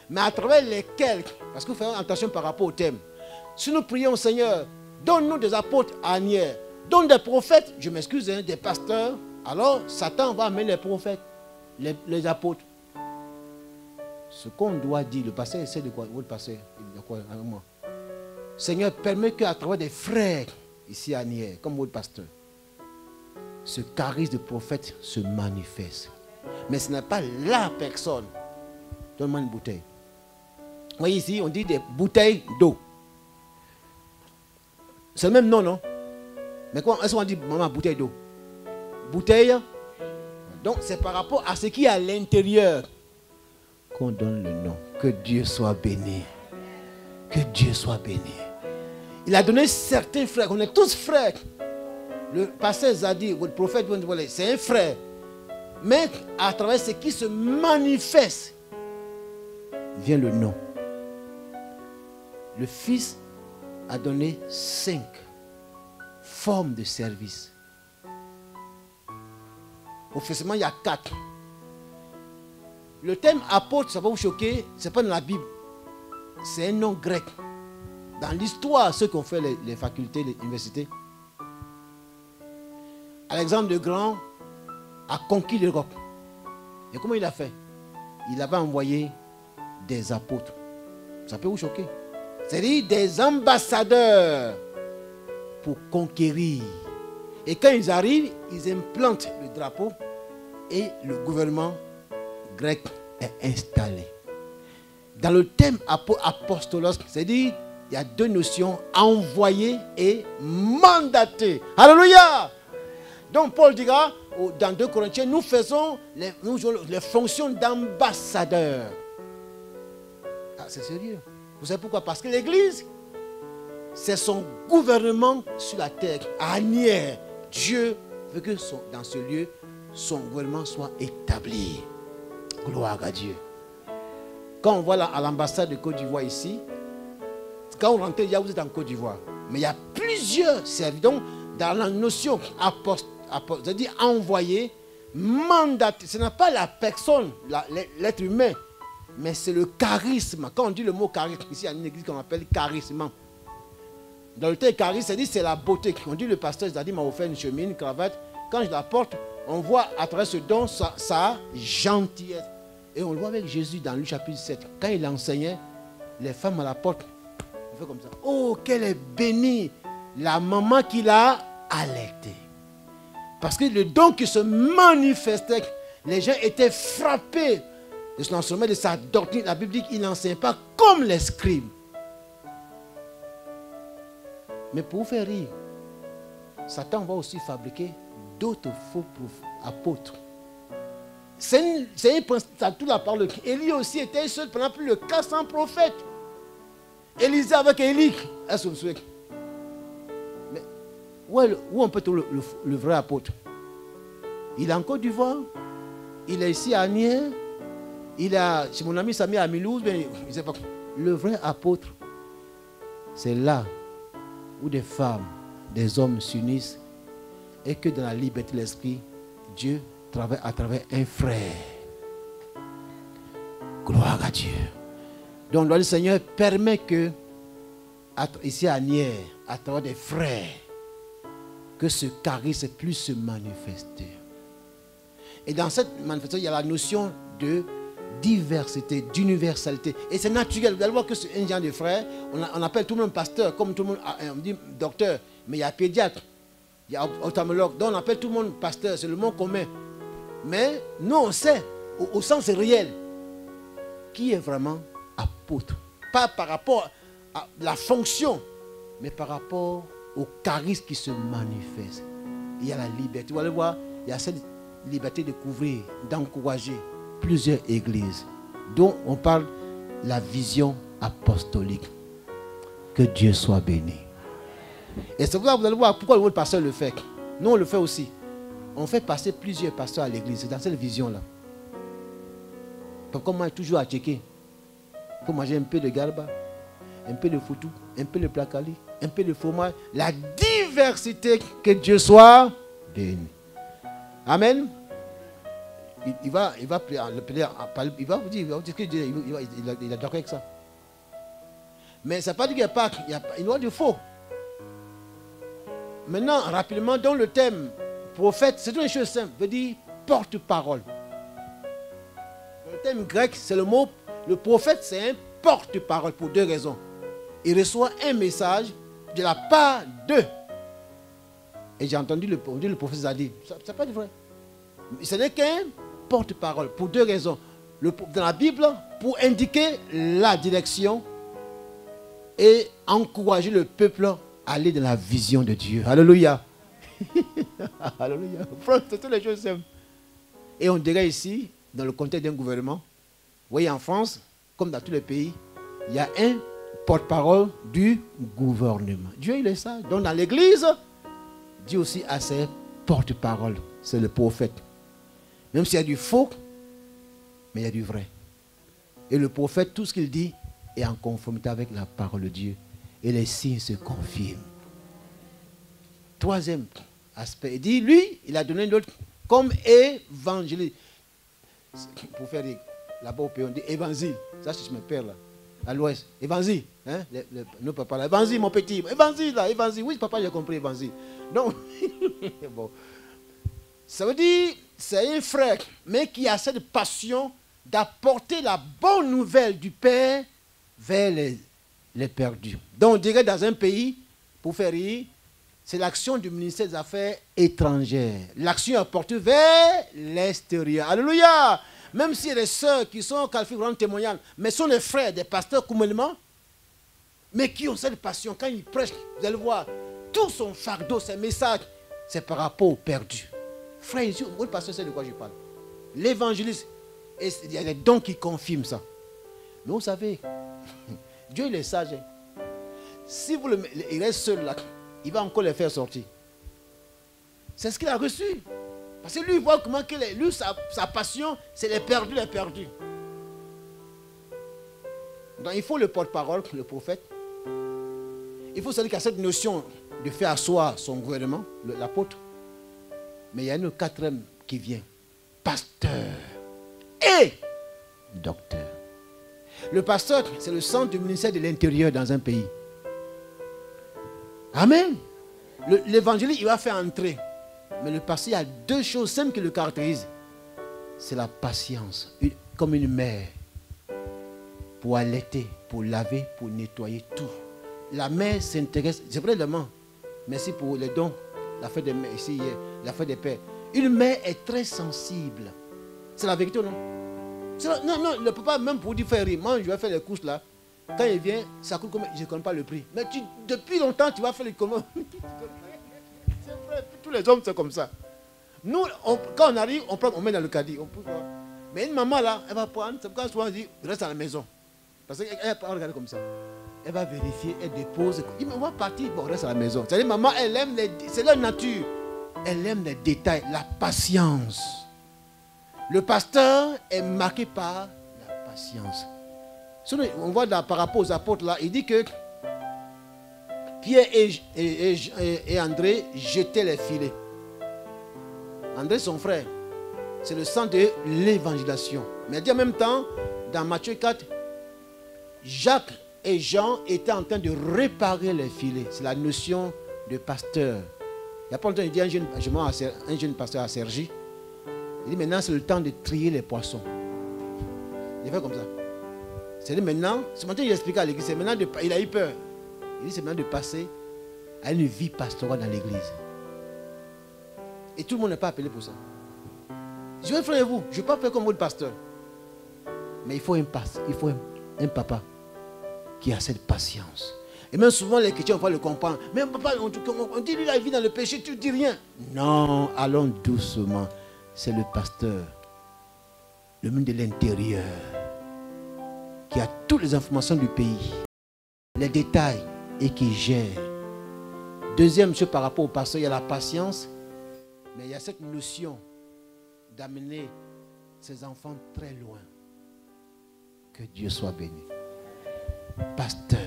mais à travers lesquels, parce que vous faites attention par rapport au thème, si nous prions Seigneur, donne-nous des apôtres anières, donne des prophètes, je m'excuse, hein, des pasteurs, alors Satan va amener les prophètes, les, apôtres. Ce qu'on doit dire, le pasteur essaie de quoi? Votre pasteur, dit quoi moi? Seigneur, permets qu'à travers des frères ici à Nier, comme votre pasteur, ce charisme de prophète se manifeste. Mais ce n'est pas la personne. Donne-moi une bouteille. Vous voyez ici, on dit des bouteilles d'eau. C'est le même nom, non Mais quoi Est-ce qu'on dit, maman, bouteille d'eau? Bouteille Donc, c'est par rapport à ce qui est à l'intérieur qu'on donne le nom. Que Dieu soit béni. Que Dieu soit béni. Il a donné certains frères. On est tous frères. Le pasteur Zadi, votre prophète, c'est un frère. Mais à travers ce qui se manifeste, vient le nom. Le Fils a donné cinq formes de service. Officiellement, il y a quatre. Le thème apôtre, ça va vous choquer, ce n'est pas dans la Bible. C'est un nom grec. Dans l'histoire, ceux qui ont fait les, les facultés, les universités, Alexandre le Grand a conquis l'Europe. Et comment il a fait? Il avait envoyé des apôtres. Ça peut vous choquer. C'est-à-dire des ambassadeurs pour conquérir. Et quand ils arrivent, ils implantent le drapeau et le gouvernement grec est installé. Dans le thème apo- apostolos, c'est-à-dire il y a deux notions, envoyé et mandaté. Alléluia. Donc Paul dira, dans 2 Corinthiens, nous faisons les, fonctions d'ambassadeurs. Ah, c'est sérieux? Vous savez pourquoi? Parce que l'Église, c'est son gouvernement sur la terre. Anière. Dieu veut que son- dans ce lieu, son gouvernement soit établi. Gloire à Dieu. Quand on voit là, à l'ambassade de Côte d'Ivoire ici, quand on rentre, vous êtes en Côte d'Ivoire. Mais il y a plusieurs services. Donc, dans la notion apost, c'est-à-dire envoyé, mandaté, ce n'est pas la personne, l'être humain, mais c'est le charisme. Quand on dit le mot charisme, ici, il y a une église qu'on appelle charisme. Dans le terme charisme, c'est dit c'est la beauté. On dit le pasteur Zadi m'a offert une chemise, une cravate. Quand je la porte, on voit à travers ce don sa, gentillesse. Et on le voit avec Jésus dans Luc chapitre 7. Quand il enseignait, les femmes à la porte, on fait comme ça. Oh, qu'elle est bénie, la maman qui l'a allaitée. Parce que le don qui se manifestait, les gens étaient frappés de son enseignement, de sa doctrine. La Bible dit qu'il n'enseigne pas comme les scribes. Mais pour vous faire rire, Satan va aussi fabriquer d'autres faux apôtres. C'est tout la parole. Élie aussi était seul pendant plus de 400 prophètes. Élisée avec Élie, est son souhait. Mais où, on peut trouver le vrai apôtre? Il est en Côte d'Ivoire, il est ici à Nier, il est chez mon ami Samy à Milouz, mais pas. Le vrai apôtre, c'est là où des femmes, des hommes s'unissent et que dans la liberté de l'esprit, Dieu travaille à travers un frère. Gloire à Dieu. Donc le Seigneur permet que, ici à Nier, à travers des frères, que ce charisme puisse se manifester. Et dans cette manifestation, il y a la notion de diversité, d'universalité. Et c'est naturel. Vous allez voir que c'est un genre de frère. On, appelle tout le monde pasteur, comme tout le monde, ah, on dit docteur, mais il y a pédiatre, il y a ophtalmologue. Donc on appelle tout le monde pasteur, c'est le mot commun. Mais nous, on sait, au, au sens réel, qui est vraiment apôtre. Pas par rapport à la fonction, mais par rapport au charisme qui se manifeste. Il y a la liberté. Vous allez voir, il y a cette liberté de couvrir, d'encourager plusieurs églises, dont on parle la vision apostolique. Que Dieu soit béni. Et c'est pour ça que vous allez voir pourquoi le pasteur le fait. Nous, on le fait aussi. On fait passer plusieurs pasteurs à l'église. C'est dans cette vision-là. Comme moi, toujours à checker. Faut manger un peu de garba, un peu de foutou, un peu de placali, un peu de fromage. La diversité, que Dieu soit béni. Amen. Il, il va, il va, il va vous dire, il va vous dire que il, est d'accord avec ça. Mais ça ne veut pas dire qu'il n'y a pas, il y a, il a de faux. Maintenant, rapidement, dans le thème prophète, c'est une chose simple, veut dire porte-parole. Le thème grec, c'est le mot, le prophète, c'est un porte-parole pour deux raisons. Il reçoit un message de la part d'eux. Et j'ai entendu le, prophète a ça pas vrai. Ce n'est qu'un porte-parole pour deux raisons. Dans la Bible, pour indiquer la direction et encourager le peuple à aller dans la vision de Dieu. Alléluia. Alléluia. Toutes les choses. Et on dirait ici, dans le contexte d'un gouvernement, vous voyez en France, comme dans tous les pays, il y a un porte-parole du gouvernement. Dieu, il est ça. Donc dans l'église, Dieu aussi a ses porte-paroles. C'est le prophète. Même s'il y a du faux, mais il y a du vrai. Et le prophète, tout ce qu'il dit est en conformité avec la parole de Dieu. Et les signes se confirment. Troisième aspect, il dit, lui, il a donné d'autres comme évangéliste. Pour faire là-bas au pays, on dit évangile. Ça, c'est mes pères là. À l'ouest. Évangile. Hein? Le- le- nos là. Évangile, mon petit. Évangile là. Évangile. Oui, papa, j'ai compris évangile. Donc, bon. Ça veut dire, c'est un frère, mais qui a cette passion d'apporter la bonne nouvelle du Père vers les, perdus. Donc, on dirait dans un pays, pour faire rire, c'est l'action du ministère des Affaires étrangères. L'action apportée vers l'extérieur. Alléluia. Même si les sœurs qui sont qualifiées pour témoignage, mais sont les frères des pasteurs coumellement, mais qui ont cette passion. Quand ils prêchent, vous allez voir, tout son fardeau, ses messages, c'est par rapport au perdu. Frère, le pasteur sait de quoi je parle. L'évangéliste, il y a des dons qui confirment ça. Mais vous savez, Dieu il est sage. hein. Si vous le, il reste seul là, il va encore les faire sortir. C'est ce qu'il a reçu. Parce que lui, il voit comment que lui, sa, sa passion, c'est les perdus, les perdus. Donc il faut le porte-parole, le prophète. Il faut celui qui a cette notion de faire asseoir son gouvernement, l'apôtre. Mais il y a une quatrième qui vient. Pasteur et docteur. Le pasteur, c'est le centre du ministère de l'Intérieur dans un pays. Amen. L'évangéliste, il va faire entrer. Mais le pasteur, il y a deux choses simples qui le caractérisent. C'est la patience, comme une mère. Pour allaiter, pour laver, pour nettoyer tout. La mère s'intéresse, c'est vrai vraiment. Merci pour les dons. La fête des mères ici hier, la fête des pères. Une mère est très sensible. C'est la vérité non? Non, non, le papa, même pour dire faire rire, moi je vais faire les courses là. Quand il vient, ça coûte combien Je ne connais pas le prix. Mais tu, depuis longtemps, tu vas faire les commandes. C'est vrai, tous les hommes, c'est comme ça. Nous, quand on arrive, on, prend, on met dans le caddie. On peut. Mais une maman là, elle va prendre, c'est pourquoi souvent on dit, reste à la maison. Parce qu'elle elle va regarder comme ça. Elle va vérifier, elle dépose. Il va partir, bon, reste à la maison. C'est-à-dire, maman, elle aime les, c'est leur nature. Elle aime les détails, la patience. Le pasteur est marqué par la patience. On voit dans- par rapport aux apôtres là, il dit que Pierre et, et- et- et- André jetaient les filets. André, son frère, c'est le centre de l'évangélisation. Mais dit en même temps, dans Matthieu 4, Jacques et Jean étaient en train de réparer les filets. C'est la notion de pasteur. Il n'y a pas longtemps, il dit un jeune, un jeune pasteur à Sergi. Il dit maintenant c'est le temps de trier les poissons. Il fait comme ça. C'est maintenant, ce matin il expliqué à l'église, c'est maintenant de, il a eu peur. Il dit c'est maintenant de passer à une vie pastorale dans l'église. Et tout le monde n'est pas appelé pour ça. Je vais faire vous, je ne vais pas faire comme votre pasteur. Mais il faut un il faut un papa qui a cette patience. Et même souvent les chrétiens, on va le comprendre. Mais papa, on, dit lui il vit dans le péché, tu dis rien. Non, allons doucement. C'est le pasteur, le ministre de l'Intérieur, qui a toutes les informations du pays, les détails et qui gère. Deuxième chose par rapport au pasteur, il y a la patience, mais il y a cette notion d'amener ses enfants très loin. Que Dieu soit béni. Pasteur.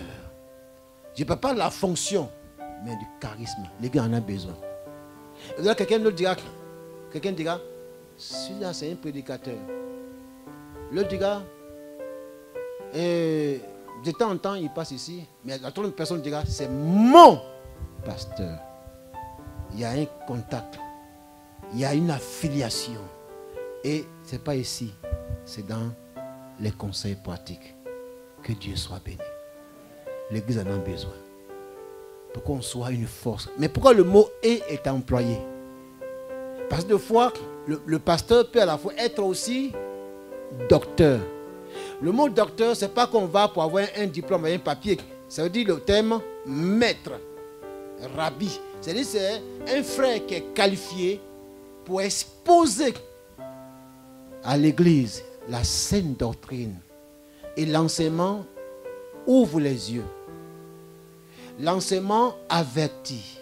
Je ne parle pas de la fonction, mais du charisme. Les gars en ont besoin. Là, quelqu'un d'autre dira, quelqu'un dira, celui-là c'est un prédicateur. L'autre dira, et de temps en temps il passe ici, mais la troisième personne dira, c'est mon pasteur. Il y a un contact, il y a une affiliation. Et ce n'est pas ici, c'est dans les conseils pratiques. Que Dieu soit béni. L'Église en a besoin. Pour qu'on soit une force. Mais pourquoi le mot est est employé? Parce que des fois, le, le pasteur peut à la fois être aussi docteur. Le mot docteur, ce n'est pas qu'on va pour avoir un diplôme et un papier. Ça veut dire le terme maître, rabbi. C'est-à-dire c'est un frère qui est qualifié pour exposer à l'église la saine doctrine. Et l'enseignement ouvre les yeux. L'enseignement avertit.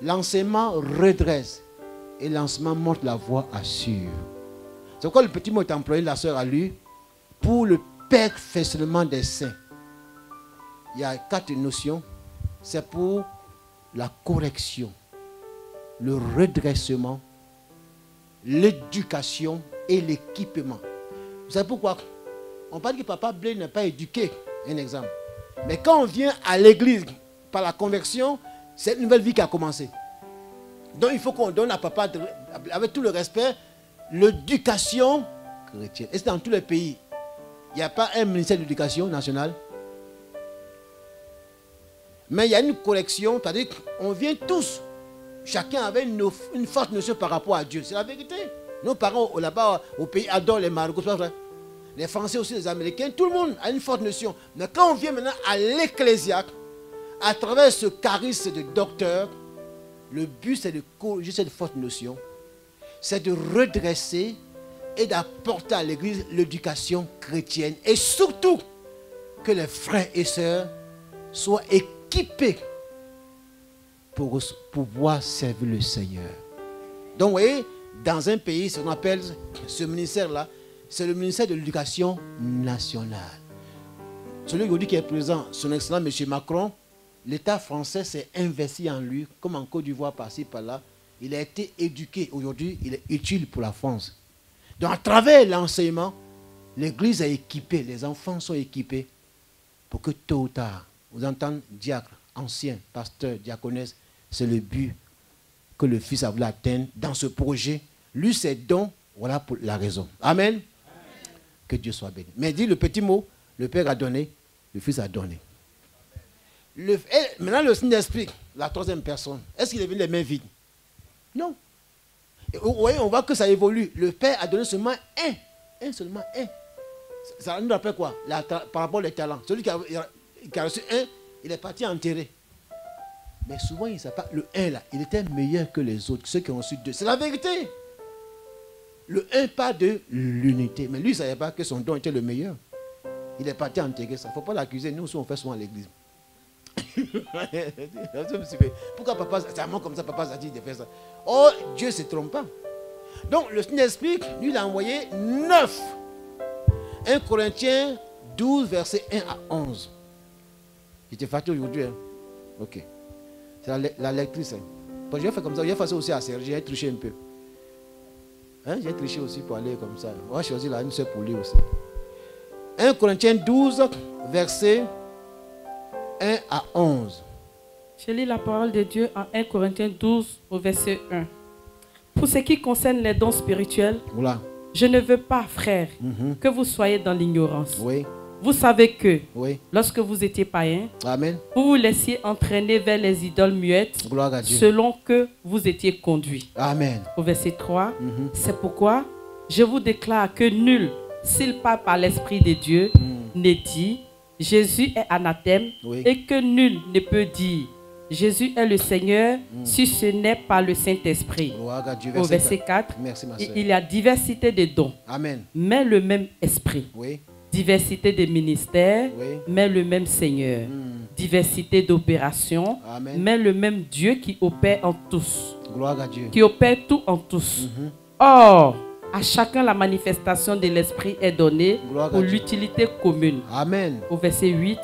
L'enseignement redresse. Et l'enseignement montre la voie assure. C'est pourquoi le petit mot employé, la sœur a lu, pour le perfectionnement des saints. Il y a quatre notions. C'est pour la correction, le redressement, l'éducation et l'équipement. Vous savez pourquoi? On parle que papa Blé n'est pas éduqué, un exemple. Mais quand on vient à l'église par la conversion, c'est une nouvelle vie qui a commencé. Donc il faut qu'on donne à papa, avec tout le respect, l'éducation chrétienne. Et c'est dans tous les pays. Il n'y a pas un ministère de l'éducation nationale. Mais il y a une correction, c'est-à-dire qu'on vient tous, chacun avait une, forte notion par rapport à Dieu. C'est la vérité. Nos parents là-bas au pays adorent les margots, c'est vrai. les Français aussi, les Américains, tout le monde a une forte notion. Mais quand on vient maintenant à l'ecclésiaque, à travers ce charisme de docteur, le but c'est de corriger cette forte notion, c'est de redresser et d'apporter à l'Église l'éducation chrétienne et surtout que les frères et sœurs soient équipés pour pouvoir servir le Seigneur. Donc, vous voyez, dans un pays, ce qu'on appelle ce ministère-là, c'est le ministère de l'éducation nationale. Celui qui est présent, son excellent M. Macron, l'État français s'est investi en lui, comme en Côte d'Ivoire, par-ci, par-là. Il a été éduqué. Aujourd'hui, il est utile pour la France. Donc, à travers l'enseignement, l'Église est équipée, les enfants sont équipés pour que tôt ou tard, vous entendez diacre, ancien, pasteur, diaconesse, c'est le but que le Fils a voulu atteindre dans ce projet. Lui, c'est don, voilà pour la raison. Amen. Que Dieu soit béni. Mais dit le petit mot, le Père a donné, le Fils a donné. Le, maintenant, le Saint-Esprit, la troisième personne, est-ce qu'il est venu les mains vides? Non. vous voyez, on voit que ça évolue. Le Père a donné seulement un. Un seulement un. Ça nous rappelle quoi? Par rapport aux talents. Celui qui a, reçu un, il est parti enterrer. Mais souvent, il pas. Le 1 là, il était meilleur que les autres, ceux qui ont reçu deux. C'est la vérité. Le 1 pas de l'unité. Mais lui, il ne savait pas que son don était le meilleur. Il est parti enterrer ça. Il ne faut pas l'accuser. Nous aussi, on fait souvent à l'église. Pourquoi papa, un comme ça, papa a dit de faire ça? Oh, Dieu se trompe pas. Donc, le Saint-Esprit, lui, a envoyé neuf. 1 Corinthiens 12, verset 1 à 11. J'étais fatigué aujourd'hui. Hein? Ok. C'est la, lectrice. Hein. je vais faire comme ça. Je vais faire ça aussi à Serge. J'ai triché un peu. Hein? J'ai triché aussi pour aller comme ça. On va choisir la une seule pour lui aussi. 1 Corinthiens 12, verset 1 à 11. Je lis la parole de Dieu en 1 Corinthiens 12 au verset 1. Pour ce qui concerne les dons spirituels, je ne veux pas, frère, mhm. que vous soyez dans l'ignorance. Oui. Vous savez que lorsque vous étiez païen, vous vous laissiez entraîner vers les idoles muettes selon que vous étiez conduit. Amen. Au verset 3, mhm. c'est pourquoi je vous déclare que nul, s'il parle par l'Esprit de Dieu, mm. n'est dit Jésus est anathème et que nul ne peut dire Jésus est le Seigneur mm. si ce n'est pas le Saint-Esprit. Au verset 4, il y a diversité de dons, Amen. mais le même Esprit. Oui diversité de ministères, mais le même Seigneur. Hmm. Diversité d'opérations, mais le même Dieu qui opère en tous. Gloire à Dieu. Qui opère tout en tous. Mhm. Or, à chacun la manifestation de l'Esprit est donnée pour l'utilité commune. Amen. Au verset 8.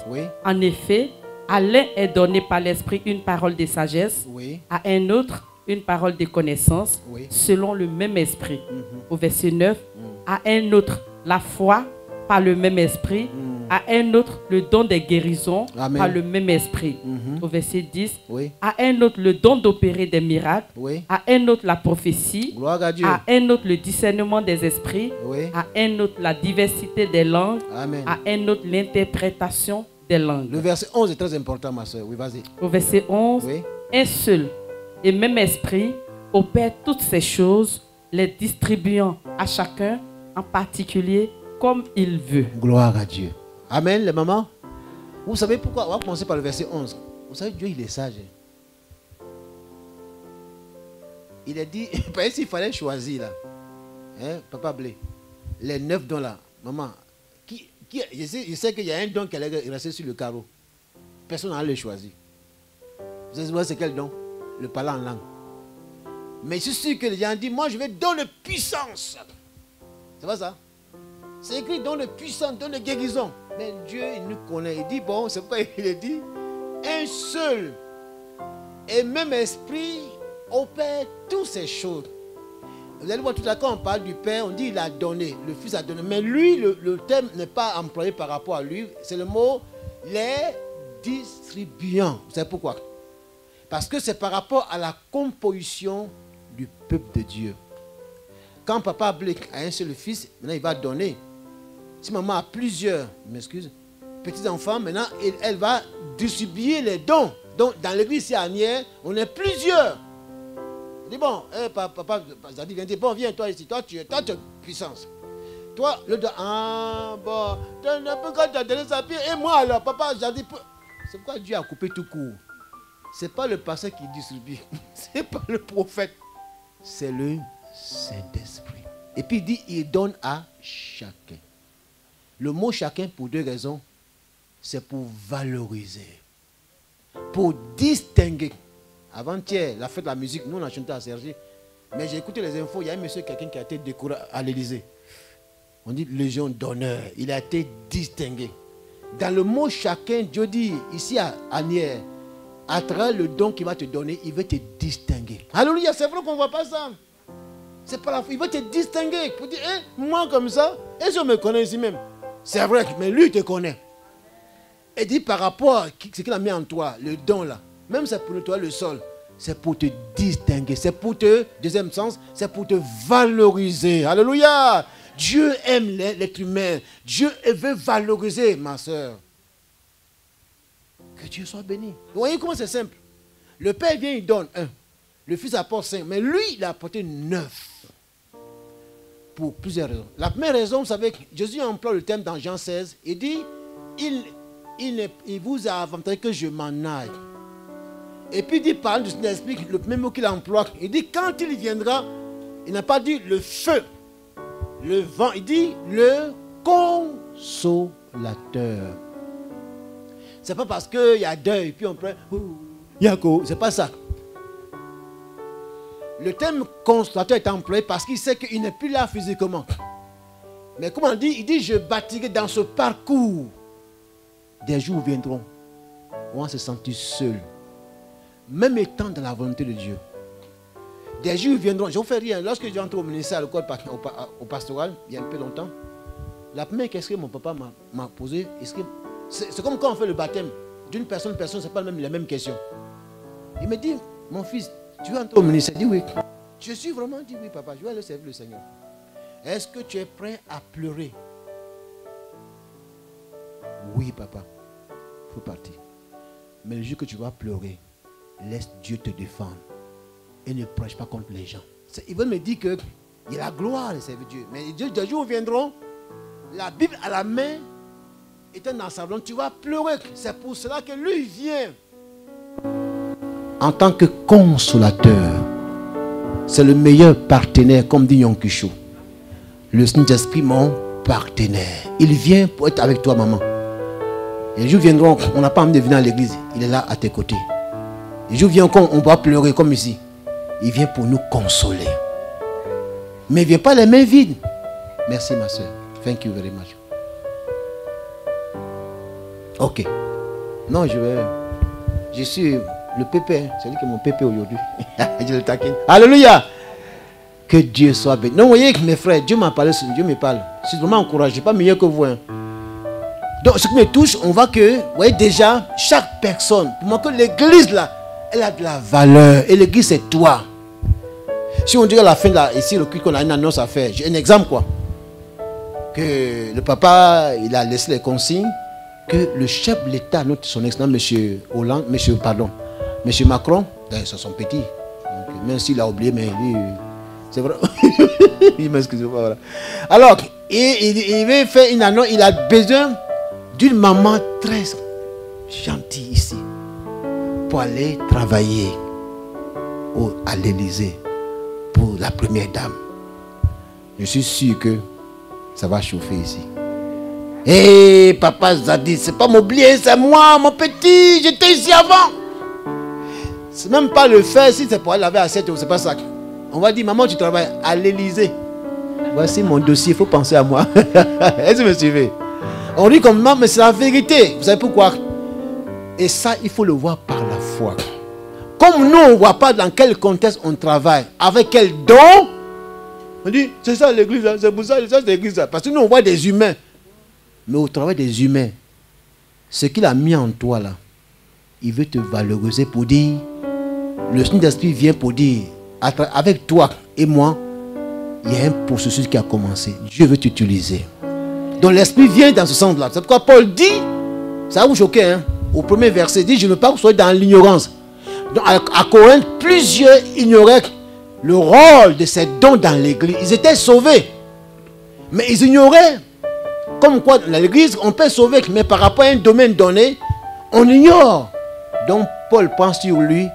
En effet, à l'un est donné par l'Esprit une parole de sagesse, à un autre une parole de connaissance, selon le même Esprit. Mhm. Au verset 9. Hmm. À un autre la foi par le même esprit, hmm. À un autre le don des guérisons par le même esprit. Mhm. Au verset 10, à un autre le don d'opérer des miracles, à un autre la prophétie, à, un autre le discernement des esprits, à un autre la diversité des langues, à un autre l'interprétation des langues. Le verset 11 est très important, ma soeur. Oui, vas-y. Au verset 11, un seul et même esprit opère toutes ces choses, les distribuant à chacun en particulier comme il veut. Gloire à Dieu. Amen, les mamans. Vous savez pourquoi? On va commencer par le verset 11. Vous savez, Dieu, il est sage. Il a dit, s'il fallait choisir là, hein, Papa Blé, les neuf dons là, maman, qui, qui, je sais, qu'il y a un don qui est resté sur le carreau. Personne n'a le choisi. Vous savez c'est quel don? Le parler en langue. Mais je suis sûr que les gens disent, moi je vais donner puissance. C'est pas ça? C'est écrit dans le puissant, dans le guérison. Mais Dieu, il nous connaît. Il dit, bon, c'est pas, il dit, un seul et même esprit opère toutes ces choses. Vous allez voir tout à l'heure, on parle du Père, on dit il a donné, le Fils a donné. Mais lui, le, thème n'est pas employé par rapport à lui. C'est le mot les distribuants. Vous savez pourquoi? Parce que c'est par rapport à la composition du peuple de Dieu. Quand papa a un seul fils, maintenant il va donner. Si maman a plusieurs, m'excuse, petits-enfants, maintenant, elle, va distribuer les dons. Donc, dans l'église à on est plusieurs. Elle dit, bon, eh, papa, papa, ça dit, viens, bon, viens, toi ici, toi tu, toi, tu as puissance. Toi, le don, ah bon, quand tu as donné ça, et moi alors, papa, j'ai dit, c'est pourquoi Dieu a coupé tout court? C'est pas le pasteur qui distribue, c'est pas le prophète, c'est le Saint-Esprit. Et puis il dit, il donne à chacun. Le mot chacun pour deux raisons. C'est pour valoriser, pour distinguer. Avant-hier, la fête de la musique, nous on a chanté à Sergi. Mais j'ai écouté les infos, il y a un monsieur, quelqu'un qui a été décoré à l'Élysée. On dit légion d'honneur. Il a été distingué. Dans le mot chacun, Dieu dit ici à Anière, à travers le don qu'il va te donner, il veut te distinguer. Alléluia, c'est vrai qu'on ne voit pas ça. C'est pas la. Il veut te distinguer. Pour dire, hein, moi comme ça, et je me connais ici même. C'est vrai, mais lui te connaît. Et dit par rapport à ce qu'il a mis en toi, le don là, même c'est pour toi le sol, c'est pour te distinguer, c'est pour te, deuxième sens, c'est pour te valoriser. Alléluia. Dieu aime l'être humain. Dieu veut valoriser ma soeur. Que Dieu soit béni. Vous voyez comment c'est simple? Le Père vient, il donne un. Le Fils apporte cinq. Mais lui, il a apporté neuf. Plusieurs raisons. La première raison, vous savez, Jésus emploie le thème dans Jean 16. Il dit, il, il, vous a avantage que je m'en aille. Et puis il dit, par du Saint-Esprit, le premier mot qu'il emploie, il dit, quand il viendra, il n'a pas dit le feu, le vent, il dit le consolateur. C'est pas parce qu'il y a deuil, puis on prend, Yako, c'est pas ça. Le thème consolateur est employé parce qu'il sait qu'il n'est plus là physiquement. Mais comment on dit Il dit, je bâtirai dans ce parcours. Des jours viendront on va se sentir seul même étant dans la volonté de Dieu. Des jours viendront, je ne fais rien. Lorsque j'ai entré au ministère, au, pastoral, il y a un peu longtemps, la première question que mon papa m'a posée, c'est comme quand on fait le baptême. D'une personne personne, ce n'est pas même la même question. Il me dit, mon fils, tu vas entrer au ministère dit oui. Je suis vraiment dit oui, papa, je vais aller servir le Seigneur. Est-ce que tu es prêt à pleurer? Oui, papa. Il faut partir. Mais le jour que tu vas pleurer, laisse Dieu te défendre et ne prêche pas contre les gens. Il veut me dire que il y a la gloire de servir Dieu. Mais Dieu, des jours viendront, la Bible à la main, étant dans sa tu vas pleurer. C'est pour cela que lui vient. En tant que consolateur, c'est le meilleur partenaire, comme dit Yonkushu. Le Saint-Esprit, mon partenaire. Il vient pour être avec toi, maman. Les jours viendront, on n'a pas envie de venir à l'église. Il est là à tes côtés. Je viens quand on va pleurer comme ici. Il vient pour nous consoler. Mais il ne vient pas les mains vides. Merci ma soeur. Thank you very much. Ok. Non, je vais. Je suis le pépé. C'est lui qui est mon pépé aujourd'hui. je le taquine. Alléluia. Que Dieu soit béni. Non, vous voyez mes frères, Dieu m'a parlé, Dieu me parle. Je suis vraiment encouragé. Pas meilleur que vous. Hein. Donc, ce qui me touche, on voit que, vous voyez déjà, chaque personne, pour moi que l'église là, elle a de la valeur. Et l'église, c'est toi. Si on dit à la fin, là, ici, le culte qu'on a une annonce à faire, j'ai un exemple, quoi. Que le papa, il a laissé les consignes que le chef de l'État, son excellent monsieur Hollande, monsieur, pardon, monsieur Macron, ben, c'est son petit. même s'il a oublié, mais lui, c'est vrai. il m'excuse pas. Alors, il, il, veut faire une annonce, il a besoin d'une maman très gentille ici pour aller travailler au, à l'Élysée pour la première dame. Je suis sûr que ça va chauffer ici. Hé, eh, papa Zadi, c'est pas m'oublier, c'est moi, mon petit, j'étais ici avant. C'est même pas le faire, si c'est pour aller laver à 7 c'est pas ça. On va dire, maman, tu travailles à l'Élysée. Voici mon dossier, il faut penser à moi. Est-ce que vous me suivez? On dit comme maman, mais c'est la vérité. Vous savez pourquoi? Et ça, il faut le voir par la comme nous, on ne voit pas dans quel contexte on travaille, avec quel don, on dit, c'est ça l'église, c'est pour ça, c'est l'église. Parce que nous, on voit des humains. Mais au travail des humains, ce qu'il a mis en toi là, il veut te valoriser pour dire, le Saint-Esprit vient pour dire, avec toi et moi, il y a un processus qui a commencé. Dieu veut t'utiliser. Donc l'Esprit vient dans ce sens-là. C'est pourquoi Paul dit, ça va vous choquer, hein? au premier verset, il dit, je ne veux pas que vous soyez dans l'ignorance. Donc à, Corinthe, plusieurs ignoraient le rôle de ces dons dans l'église. Ils étaient sauvés. Mais ils ignoraient. Comme quoi, dans l'église, on peut sauver, mais par rapport à un domaine donné, on ignore. Donc, Paul pense sur lui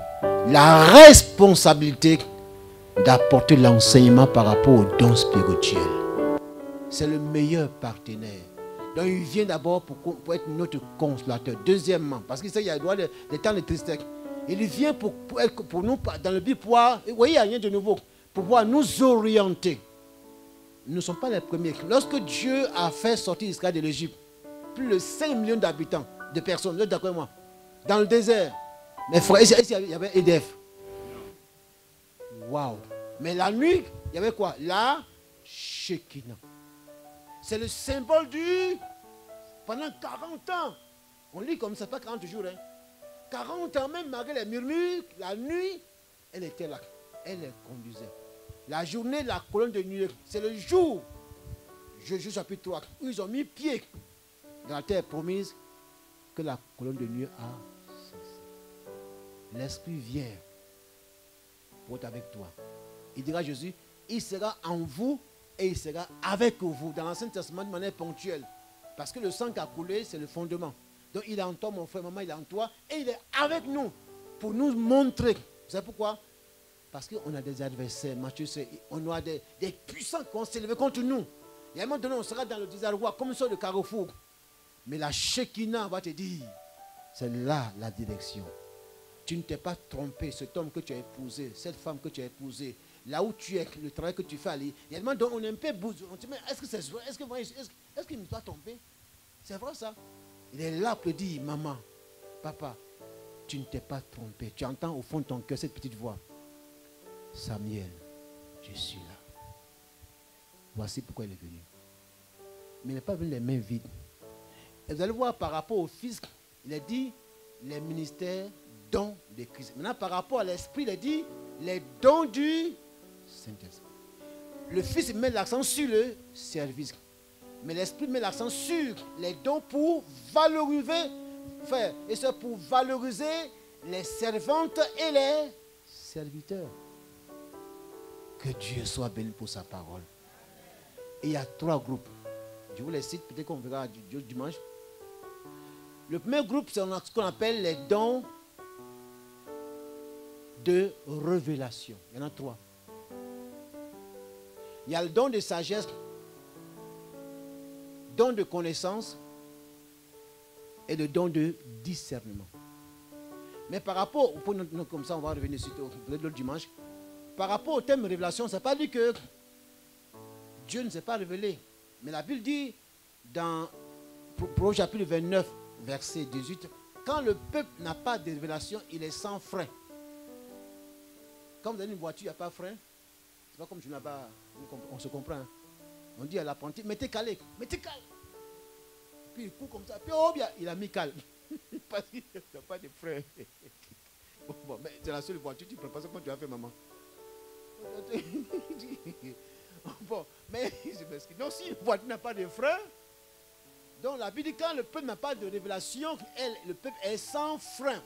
la responsabilité d'apporter l'enseignement par rapport aux dons spirituels. C'est le meilleur partenaire. Donc il vient d'abord pour, être notre consolateur. Deuxièmement, parce qu'il sait qu'il y a des, des temps de tristesse. Il vient pour nous, dans le but, pouvoir, vous voyez, il n'y a rien de nouveau, pour pouvoir nous orienter. Nous ne sommes pas les premiers. Lorsque Dieu a fait sortir Israël de l'Égypte, plus de 5 millions d'habitants, de personnes, vous êtes d'accord avec moi, dans le désert. Mais frère, il y avait EDF. Waouh. Mais la nuit, il y avait quoi? La Shekinah. C'est le symbole du. Pendant 40 ans. On lit comme ça, pas 40 jours. Hein. 40 ans, même malgré les murmures, la nuit, elle était là. Elle les conduisait. La journée, la colonne de nuit, c'est le jour, Jésus chapitre 3, où ils ont mis pied dans la terre promise que la colonne de nuit a. L'Esprit vient pour être avec toi. Il dira à Jésus, il sera en vous et il sera avec vous dans l'Ancien Testament de manière ponctuelle. Parce que le sang qui a coulé, c'est le fondement. Donc il est en toi, mon frère, maman, il est en toi. Et il est avec nous pour nous montrer. Vous savez pourquoi? Parce qu'on a des adversaires. Matthieu, on a des, puissants qui vont s'élever contre nous. Et à un moment donné, on sera dans le désarroi, comme sur le carrefour. Mais la Shekinah va te dire, c'est là la direction. Tu ne t'es pas trompé, cet homme que tu as épousé, cette femme que tu as épousée, là où tu es, le travail que tu fais, il y a des moments on est un peu bouseux. On dit, mais est-ce que c'est vrai? Est-ce qu'il est est me doit tromper? C'est vrai ça Il est là pour dire, maman, papa, tu ne t'es pas trompé. Tu entends au fond de ton cœur cette petite voix. Samuel, je suis là. Voici pourquoi il est venu. Mais il n'est pas venu les mains vides. Et vous allez voir par rapport au fils, il a dit les ministères, de Christ. Maintenant, par rapport à l'esprit, il dit les dons du Saint-Esprit. Le fils met l'accent sur le service. Mais l'esprit met l'accent sur les dons pour valoriser, et c'est pour valoriser les servantes et les serviteurs. Que Dieu soit béni pour sa parole. Et il y a trois groupes. Je vous les cite, peut-être qu'on verra dimanche. Le premier groupe, c'est ce qu'on appelle les dons de révélation. Il y en a trois. Il y a le don de sagesse, don de connaissance et le don de discernement. Mais par rapport, comme ça on va revenir sur le dimanche, par rapport au thème révélation, ça ne pas dit que Dieu ne s'est pas révélé. Mais la Bible dit dans Pro chapitre 29, verset 18, quand le peuple n'a pas de révélation, il est sans frein. Quand vous avez une voiture, il n'y a pas de frein. C'est pas comme je pas. On se comprend. Hein. On dit à l'apprenti, mettez calé, mettez calme. Puis il court comme ça. Puis oh bien, il a mis calme. Parce qu'il n'y a pas de frein. Bon, mais c'est la seule voiture, tu prépares ça quand tu as fait maman. bon, mais non, si une voiture n'a pas de frein, donc la Bible dit quand le peuple n'a pas de révélation, elle, le peuple est sans frein.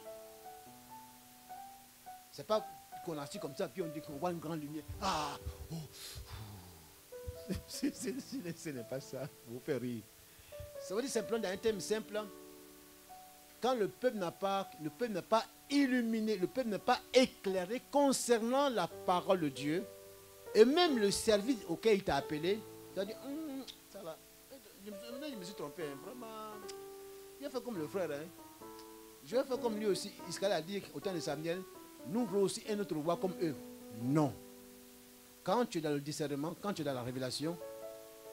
C'est pas qu'on assis comme ça, puis on dit qu'on voit une grande lumière. Ah, oh, ce n'est pas ça. Vous faites rire. Ça veut dire simplement dans un thème simple. Quand le peuple n'a pas, le peuple n'est pas illuminé, le peuple n'est pas éclairé concernant la parole de Dieu, et même le service auquel il t'a appelé, tu as dit, hum, ça va. Je, me suis trompé, hein. vraiment. Il a fait comme le frère. Hein. Je vais faire comme lui aussi. Israël a dit au temps de Samuel, nous voulons aussi un autre roi comme eux. Non. Quand tu es dans le discernement, quand tu es dans la révélation,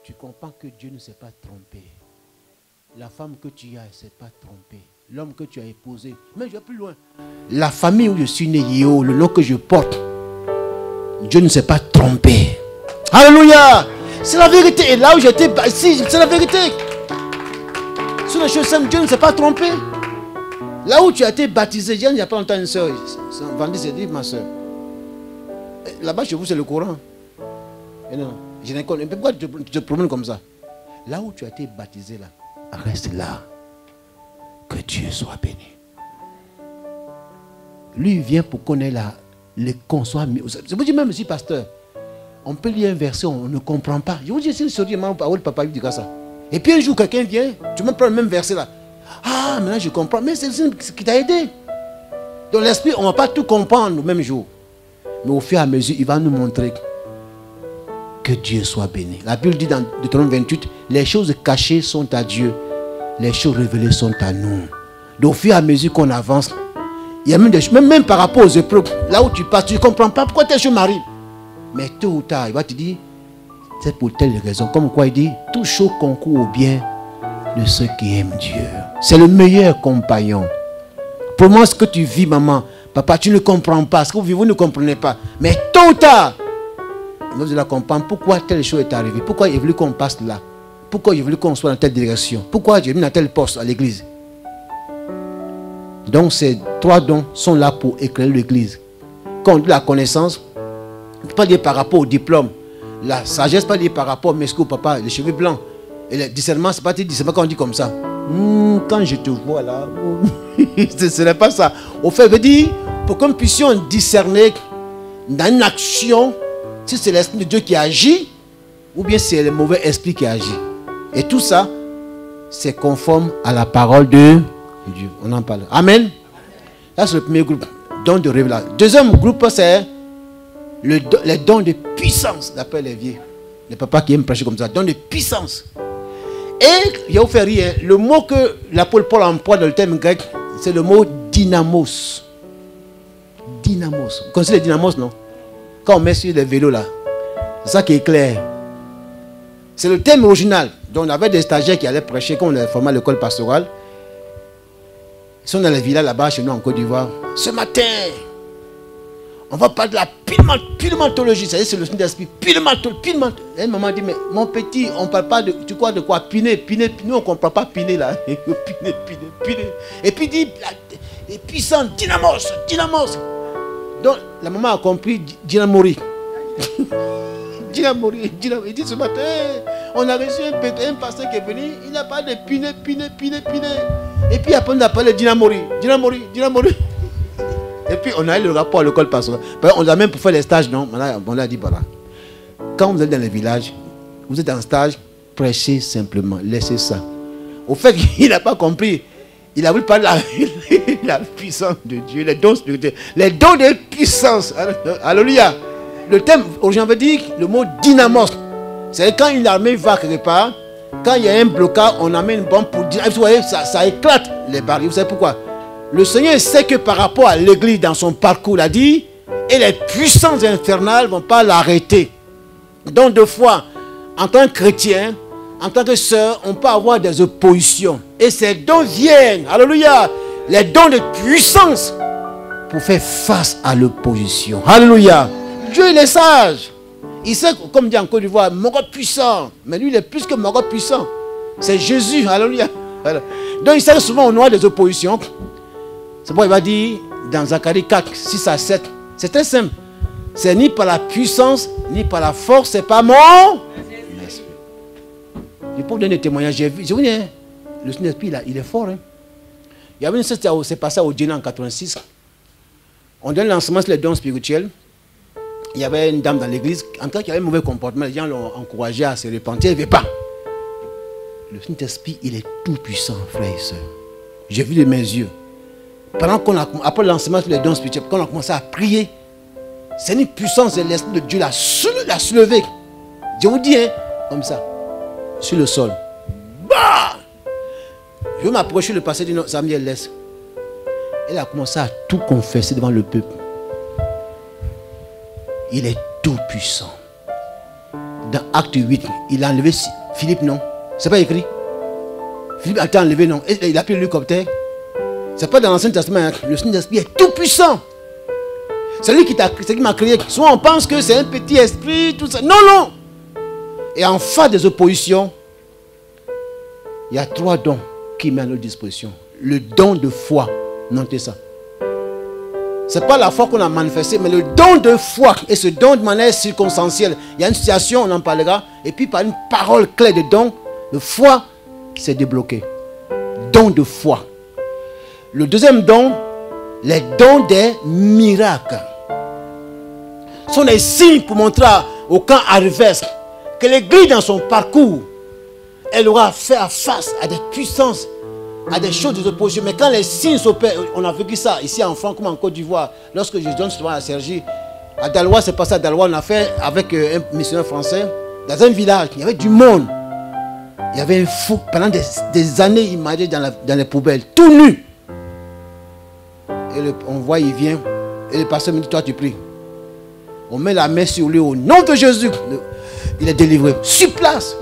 tu comprends que Dieu ne s'est pas trompé. La femme que tu as ne s'est pas trompée. L'homme que tu as épousé. Mais je vais plus loin. La famille où je suis né, le nom que je porte, Dieu ne s'est pas trompé. Alléluia. C'est la vérité. Et là où j'étais, c'est la vérité. Sur les choses simples, Dieu ne s'est pas trompé. Là où tu as été baptisé, il n'y a pas longtemps une soeur, vendit ses livres, ma soeur. Là-bas, chez vous, c'est le courant. Et non, je n'ai pas. Pourquoi tu te promènes comme ça? Là où tu as été baptisé, là, reste là. Que Dieu soit béni. Lui, vient pour qu'on ait la. Je vous dis même si, pasteur, On peut lire un verset, on ne comprend pas. Je vous dis, c'est le maman, papa lui dira ça. Et puis un jour, quelqu'un vient, tu me prends le même verset là. Ah, maintenant je comprends. Mais c'est ce qui t'a aidé. Dans l'esprit, on ne va pas tout comprendre le même jour. Mais au fur et à mesure, il va nous montrer que Dieu soit béni. La Bible dit dans Deutéronome 28, les choses cachées sont à Dieu, les choses révélées sont à nous. Donc au fur et à mesure qu'on avance, il y a même des choses, même, même par rapport aux épreuves, là où tu passes, tu ne comprends pas pourquoi tes choses m'arrivent. Mais tôt ou tard, il va te dire, c'est pour telle raison. Comme quoi il dit, tout chose concourt au bien de ceux qui aiment Dieu. C'est le meilleur compagnon. Pour moi, ce que tu vis, maman, papa, tu ne comprends pas. Ce que vous vivez, vous ne comprenez pas. Mais tôt ou tard, vous allez comprendre pourquoi telle chose est arrivée? Pourquoi il voulu qu'on passe là? Pourquoi il voulu qu'on soit dans telle direction? Pourquoi a mis dans tel poste à l'église? Donc ces trois dons sont là pour éclairer l'église. Quand on dit la connaissance, pas dire par rapport au diplôme. La sagesse, pas dire par rapport au mesco, papa, les cheveux blancs. Et le discernement, c'est pas dire discernement quand on dit comme ça. Hmm, quand je te vois là, ce n'est pas ça. Au fait, veut dire, pour que nous puissions discerner dans une action, si c'est l'Esprit de Dieu qui agit, ou bien c'est le mauvais esprit qui agit. Et tout ça, c'est conforme à la parole de Dieu. On en parle. Amen. Là, c'est le premier groupe, don de révélation. Deuxième groupe, c'est le, les dons de puissance, d'après les vieux. Les papas qui aiment prêcher comme ça, dons de puissance. Et, vais vous faire rire, le mot que l'apôtre Paul emploie dans le terme grec, c'est le mot dynamos. Dynamos. Vous connaissez le dynamos, non? Quand on met sur les vélos là, c'est ça qui est clair. C'est le thème original. Donc on avait des stagiaires qui allaient prêcher quand on avait formé l'école pastorale. Ils sont dans les villas là-bas chez nous en Côte d'Ivoire. Ce matin, on va parler de la pilementologie. C'est le signe d'esprit. Pilementologie. Et maman dit, mais mon petit, on ne parle pas de, tu crois de quoi? Piner, piner, nous on ne comprend pas piner là. piner, piner, piner. Et puis dit, et puissant, dynamos, dynamos. Donc la maman a compris dynamori. dynamori, dynamori. Il dit ce matin, on a reçu un, pasteur qui est venu, il n'a pas de piner, piner, piner, piner. Et puis après on a parlé de dynamori, dynamori, dynamori. Et puis on a eu le rapport à l'école pastorale. On a même pour faire les stages, non? On a dit voilà. Quand vous êtes dans les villages, vous êtes en stage, prêchez simplement, laissez ça. Au fait qu'il n'a pas compris. Il a voulu parler de la, puissance de Dieu, les dons de Dieu, les dons de puissance. Alléluia. Le thème, aujourd'hui, veut dire le mot dynamos. C'est quand une armée va quelque part, quand il y a un blocage, on amène une bombe pour dire, vous voyez, ça, ça éclate les barrières. Vous savez pourquoi? Le Seigneur sait que par rapport à l'église dans son parcours, il a dit, et les puissances infernales ne vont pas l'arrêter. Donc, deux fois, en tant que chrétien, en tant que sœur, on peut avoir des oppositions. Et ces dons viennent, alléluia, les dons de puissance pour faire face à l'opposition. Alléluia. Dieu, il est sage. Il sait, comme dit en Côte d'Ivoire, mort puissant. Mais lui, il est plus que mort puissant. C'est Jésus. Alléluia. Donc, il sait souvent on aura des oppositions. C'est pourquoi il va dire dans Zacharie 4, 6 à 7. C'est très simple. C'est ni par la puissance, ni par la force, c'est pas mon esprit. Je peux vous donner des témoignages. J'ai vu, je vous dis, hein, le Saint-Esprit, il est fort. Hein. Il y avait une chose, c'est passé au Djena en 86. On donne l'enseignement sur les dons spirituels. Il y avait une dame dans l'église, en cas qu'il avait un mauvais comportement, les gens l'ont encouragé à se repentir, il ne veut pas. Le Saint-Esprit, il est tout puissant, frère et soeur. J'ai vu de mes yeux. Pendant qu'on a, après l'enseignement sur les dons spirituels, quand on a commencé à prier, c'est une puissance de l'Esprit de Dieu l'a soulevé. Je vous dis, hein, comme ça, sur le sol. Bah Je m'approcher le passé de Samuel laisse. Elle a commencé à tout confesser devant le peuple. Il est tout puissant. Dans Acte 8, il a enlevé Philippe, non? C'est pas écrit? Philippe a été enlevé, non? Il a pris l'hélicoptère. C'est pas dans l'Ancien Testament. Hein. Le Saint-Esprit est tout puissant. C'est lui qui m'a créé. Soit on pense que c'est un petit esprit, tout ça. Non, non. Et en face des oppositions, il y a trois dons qui met à notre disposition. Le don de foi. Notez ça. Ce n'est pas la foi qu'on a manifestée, mais le don de foi. Et ce don de manière circonstancielle. Il y a une situation, on en parlera. Et puis par une parole claire de don, de foi, c'est débloqué. Don de foi. Le deuxième don, les dons des miracles. Ce sont des signes pour montrer au camp adverse, que l'Église dans son parcours, elle aura fait face à des puissances, à des choses d'opposition. Mais quand les signes s'opèrent, on a vécu ça ici en France comme en Côte d'Ivoire, lorsque je donne souvent à Sergi, à Dalois, c'est passé à Dalois, on a fait avec euh, un missionnaire français, dans un village, il y avait du monde. Il y avait un fou, pendant des, années, il m'a dans, dans les poubelles, tout nu. Et on voit, il vient, et le pasteur me dit, toi tu pries. On met la main sur lui au nom de Jésus. Il est délivré. Sur place.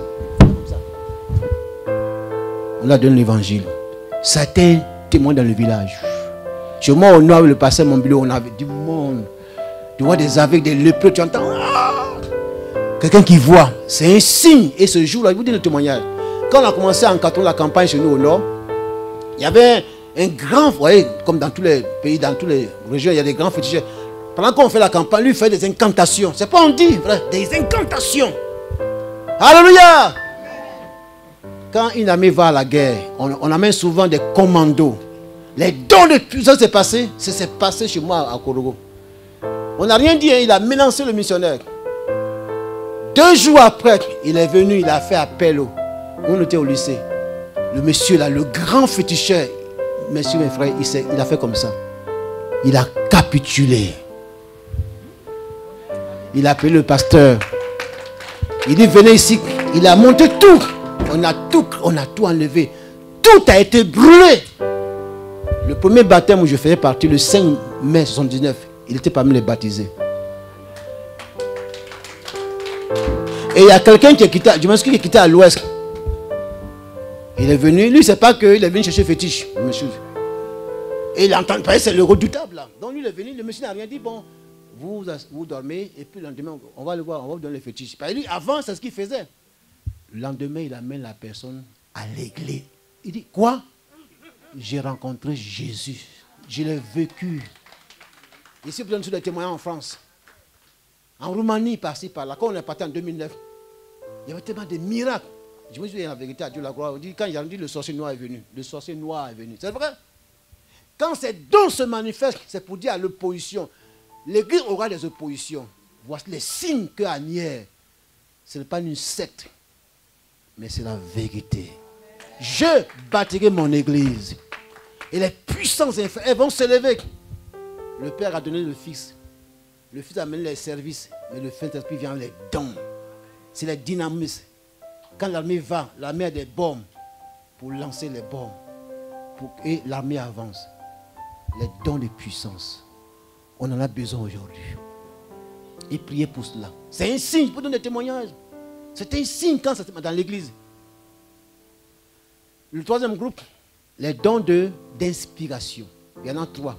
On a donné l'évangile. Certains témoins dans le village. Chez moi, au nord, le pasteur bureau, on avait du monde. Tu vois des aveugles, des lépreux, tu entends. Ah! Quelqu'un qui voit, c'est un signe. Et ce jour-là, je vous dis le témoignage. Quand on a commencé en carton la campagne chez nous au nord, il y avait un grand, vous voyez, comme dans tous les pays, dans toutes les régions, il y a des grands féticheurs. Pendant qu'on fait la campagne, lui fait des incantations. C'est pas on dit, des incantations. Alléluia. Quand une armée va à la guerre, on, amène souvent des commandos. Les dons de puissance s'est passé, c'est passé chez moi à Korogo. On n'a rien dit, hein, il a menacé le missionnaire. Deux jours après, il est venu, il a fait appel. Au, on était au lycée. Le monsieur là, le grand féticheur, monsieur mes frères, il, a fait comme ça. Il a capitulé. Il a appelé le pasteur. Il dit, venez ici. Il a monté tout. On a tout, on a tout enlevé. Tout a été brûlé. Le premier baptême où je faisais partie, le 5 mai 79, il était parmi les baptisés. Et il y a quelqu'un qui est quitté, je qui est quitté à l'ouest. Il est venu, lui, c'est pas qu'il est venu chercher fétiche, monsieur. Et il entend, c'est le redoutable là. Donc lui, il est venu, le monsieur n'a rien dit, bon, vous, vous dormez, et puis le lendemain, on va le voir, on va vous donner les fétiches. Lui, avant, c'est ce qu'il faisait. Le lendemain, il amène la personne à l'église. Il dit, quoi? J'ai rencontré Jésus. Je l'ai vécu. Ici, vous donnez des témoignages en France. En Roumanie, par-ci, par-là. Quand on est parti en 2009, il y avait tellement de miracles. Je me suis la vérité à Dieu la gloire. On dit, quand a dit le sorcier noir est venu, le sorcier noir est venu. C'est vrai? Quand ces dons se manifestent, c'est pour dire à l'opposition, L'Église aura des oppositions. Voici les signes que Anière, ce n'est pas une secte, mais c'est la vérité. Je bâtirai mon Église. Et les puissances elles vont s'élever. Le Père a donné le Fils. Le Fils a mené les services. Mais le Saint-Esprit vient les dons. C'est les dynamisme. Quand l'armée va, l'armée a des bombes pour lancer les bombes. Pour, et l'armée avance. Les dons de puissance. On en a besoin aujourd'hui. Et prier pour cela. C'est un signe pour donner des témoignages. C'est un signe quand c'est dans l'église. Le troisième groupe, les dons d'inspiration. Il y en a trois.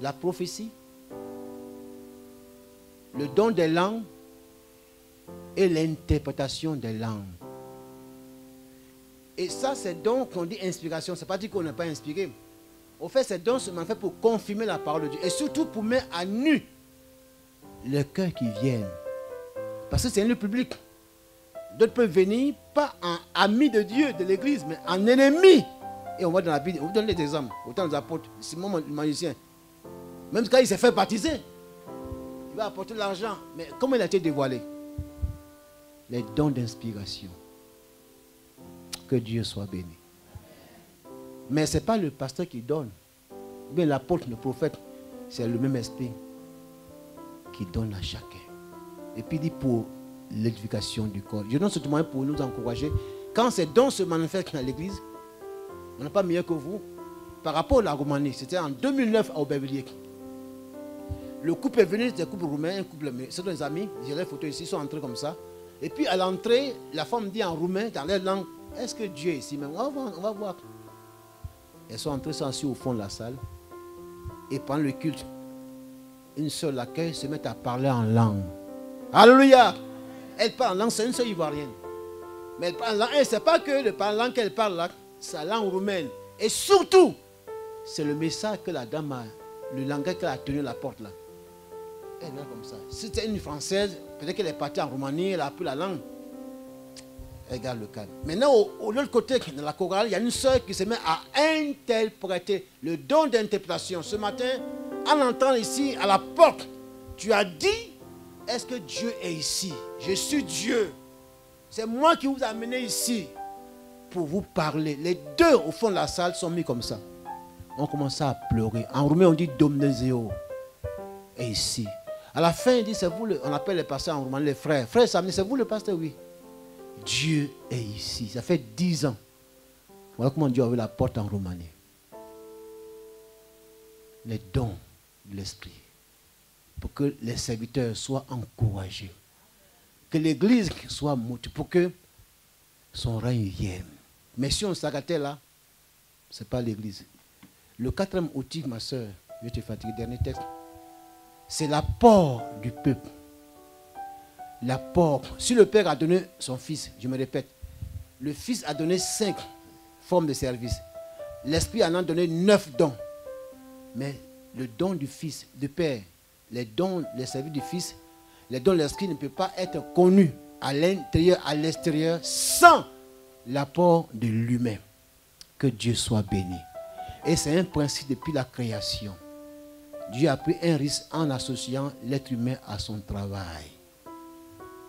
La prophétie, le don des langues et l'interprétation des langues. Et ça, c'est donc qu'on dit inspiration. Ce n'est pas dire qu'on n'est pas inspiré. Au fait, ces dons seulement fait pour confirmer la parole de Dieu. Et surtout pour mettre à nu les cœurs qui viennent. Parce que c'est un lieu public. D'autres peuvent venir, pas en amis de Dieu, de l'Église, mais en ennemi. Et on voit dans la Bible, on vous donne les exemples. Autant les apôtres, Simon le magicien. Même quand il s'est fait baptiser, il va apporter l'argent. Mais comment il a été dévoilé? Les dons d'inspiration. Que Dieu soit béni. Mais ce n'est pas le pasteur qui donne. Bien l'apôtre, le prophète, c'est le même esprit qui donne à chacun. Et puis il dit pour l'édification du corps. Je donne ce témoignage pour nous encourager. Quand ces dons se manifestent dans l'église, on n'est pas meilleur que vous. Par rapport à la Roumanie, c'était en 2009 à Aubervilliers. Le couple est venu, c'était un couple roumain, un couple, c'est des amis, j'ai les photos ici, ils sont entrés comme ça. Et puis à l'entrée, la femme dit en roumain, dans leur langue, est-ce que Dieu est ici même on va, voir. Elles sont entrées assis au fond de la salle. Et pendant le culte, une seule l'accueille, se met à parler en langue. Alléluia. Elle parle en langue, c'est une seule ivoirienne. Mais elle parle en langue, et c'est pas que le langue qu'elle parle là, la langue roumaine. Et surtout, c'est le message que la dame a, le langage qu'elle a tenu à la porte là. Elle est comme ça. C'était une française, peut-être qu'elle est partie en Roumanie, elle a appris la langue. Regarde le calme. Maintenant, au, l'autre côté, dans la chorale, il y a une soeur qui se met à interpréter le don d'interprétation. Ce matin, en entrant ici à la porte, tu as dit est-ce que Dieu est ici? Je suis Dieu. C'est moi qui vous ai amené ici pour vous parler. Les deux au fond de la salle sont mis comme ça. On commence à pleurer. En roumain, on dit Domnezeo. Et ici. À la fin, il dit, c'est vous, le- on appelle les pasteurs en roumain les frères. Frère Samedi, c'est vous le pasteur, oui. Dieu est ici. Ça fait dix ans. Voilà comment Dieu a la porte en Roumanie. Les dons de l'Esprit. Pour que les serviteurs soient encouragés. Que l'Église soit motivée. Pour que son règne vienne. Mais si on s'arrêtait là, ce n'est pas l'Église. Le quatrième outil, ma soeur, je te fatiguer, dernier texte. C'est l'apport du peuple. L'apport. Si le Père a donné son Fils, je me répète, le Fils a donné cinq formes de service. L'Esprit en a donné neuf dons. Mais le don du Fils, du Père, les dons, les services du Fils, les dons de l'Esprit ne peuvent pas être connus à l'intérieur, à l'extérieur, sans l'apport de lui-même. Que Dieu soit béni. Et c'est un principe depuis la création. Dieu a pris un risque en associant l'être humain à son travail.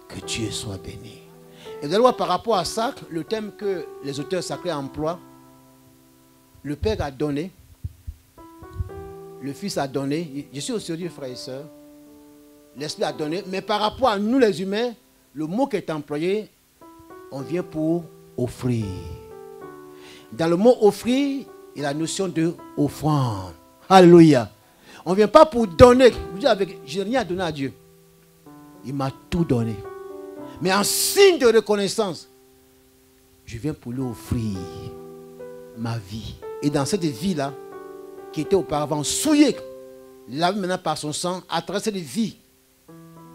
Que Dieu soit béni. Et vous allez voir par rapport à ça, le thème que les auteurs sacrés emploient, le Père a donné, le Fils a donné, je suis au sérieux frères et sœurs, l'Esprit a donné, mais par rapport à nous les humains, le mot qui est employé, on vient pour offrir. Dans le mot offrir, il y a la notion de offrande. Alléluia. On ne vient pas pour donner. Je n'ai rien à donner à Dieu. Il m'a tout donné. Mais en signe de reconnaissance, je viens pour lui offrir ma vie. Et dans cette vie-là, qui était auparavant souillée, lavé maintenant par son sang, à travers cette vie,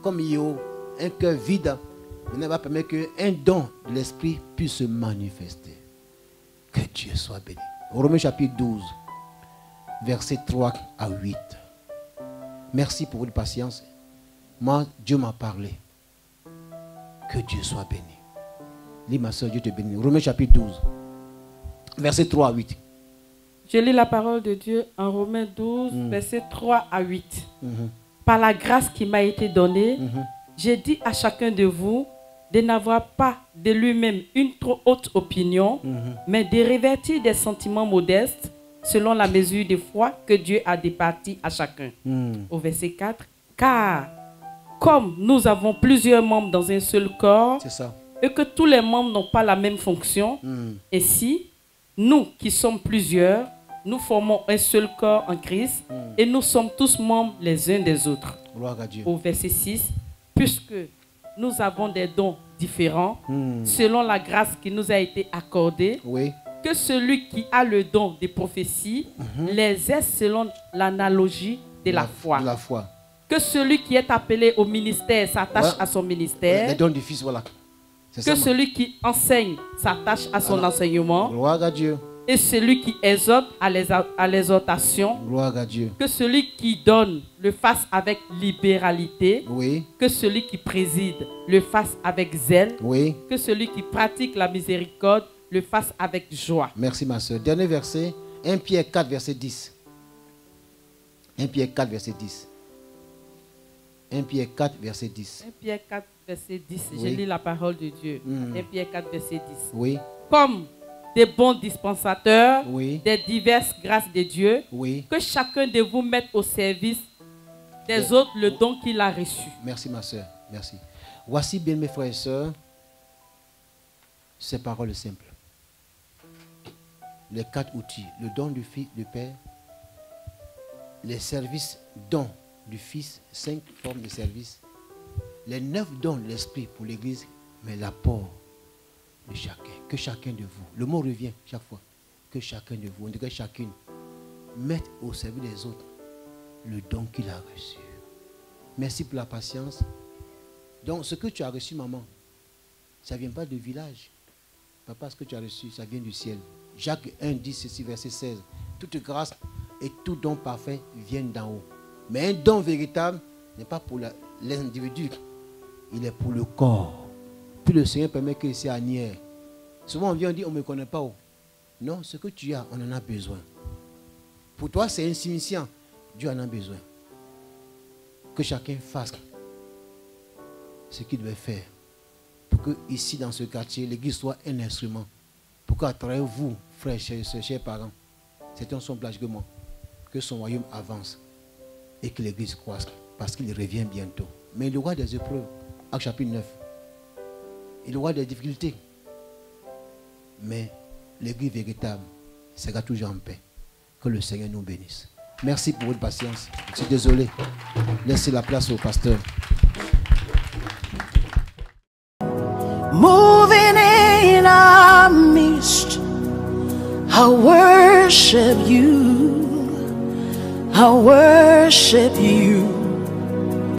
comme il y a un cœur vide, maintenant va permettre qu'un don de l'esprit puisse se manifester. Que Dieu soit béni. Romains chapitre 12, versets 3 à 8. Merci pour votre patience. Moi, Dieu m'a parlé. Que Dieu soit béni. Lis ma soeur, Dieu te bénit. Romains chapitre 12, versets 3 à 8. Je lis la parole de Dieu en Romains 12, Mm. versets 3 à 8. Mhm, Par la grâce qui m'a été donnée, mhm. j'ai dit à chacun de vous de n'avoir pas de lui-même une trop haute opinion, Mhm. mais de revêtir des sentiments modestes selon la mesure de foi que Dieu a départie à chacun. Mhm. Au verset 4, car comme nous avons plusieurs membres dans un seul corps ça. et que tous les membres n'ont pas la même fonction, ainsi, nous qui sommes plusieurs, nous formons un seul corps en Christ et nous sommes tous membres les uns des autres. Gloire à Dieu. Au verset 6, puisque nous avons des dons différents selon la grâce qui nous a été accordée, Oui. Que celui qui a le don des prophéties les ait selon l'analogie de la foi. De la foi. Que celui qui est appelé au ministère s'attache Ouais. à son Les ministère. dons du Fils, voilà. Que ça. celui qui enseigne s'attache à son enseignement. Gloire à Dieu. Et celui qui exhorte à l'exhortation. Gloire à Dieu. Que celui qui donne le fasse avec libéralité. Oui. Que celui qui préside le fasse avec zèle. Oui. Que celui qui pratique la miséricorde le fasse avec joie. Merci, ma soeur. Dernier verset. 1 Pierre 4, verset 10. 1 Pierre 4, verset 10. 1 Pierre 4, verset 10. 1 Pierre 4, verset 10. Je Oui. lis la parole de Dieu. Mm. 1 Pierre 4, verset 10. Oui. Comme des bons dispensateurs Oui. des diverses grâces de Dieu, Oui. que chacun de vous mette au service des Des- autres le don qu'il a reçu. Merci, ma soeur. Merci. Voici bien, mes frères et sœurs, ces paroles simples. Les quatre outils. Le don du Fils, du Père. Les services, dons du Fils. Cinq formes de services. Les neuf dons de l'Esprit pour l'Église. Mais l'apport de chacun. Que chacun de vous. Le mot revient chaque fois. Que chacun de vous, on dirait chacune, mette au service des autres le don qu'il a reçu. Merci pour la patience. Donc, ce que tu as reçu, maman, ça ne vient pas du village. Papa, ce que tu as reçu, ça vient du ciel. Jacques 1 dit ceci, verset 16. Toute grâce et tout don parfait viennent d'en haut. Mais un don véritable n'est pas pour l'individu, il est pour le corps. Puis le Seigneur permet que c'est à Nier. Souvent, on vient dire, on ne me connaît pas. où. Non, ce que tu as, on en a besoin. Pour toi, c'est insignifiant. Dieu en a besoin. Que chacun fasse ce qu'il devait faire pour que ici dans ce quartier, l'église soit un instrument. Pour qu'à travers vous, frères, chers, chers parents, c'est un son plage que moi, que son royaume avance et que l'église croisse parce qu'il revient bientôt. Mais il y aura des épreuves, Acte chapitre 9. Il aura des difficultés. Mais l'église véritable sera toujours en paix. Que le Seigneur nous bénisse. Merci pour votre patience. Je suis désolé. Laissez la place au pasteur. I worship you. I worship you.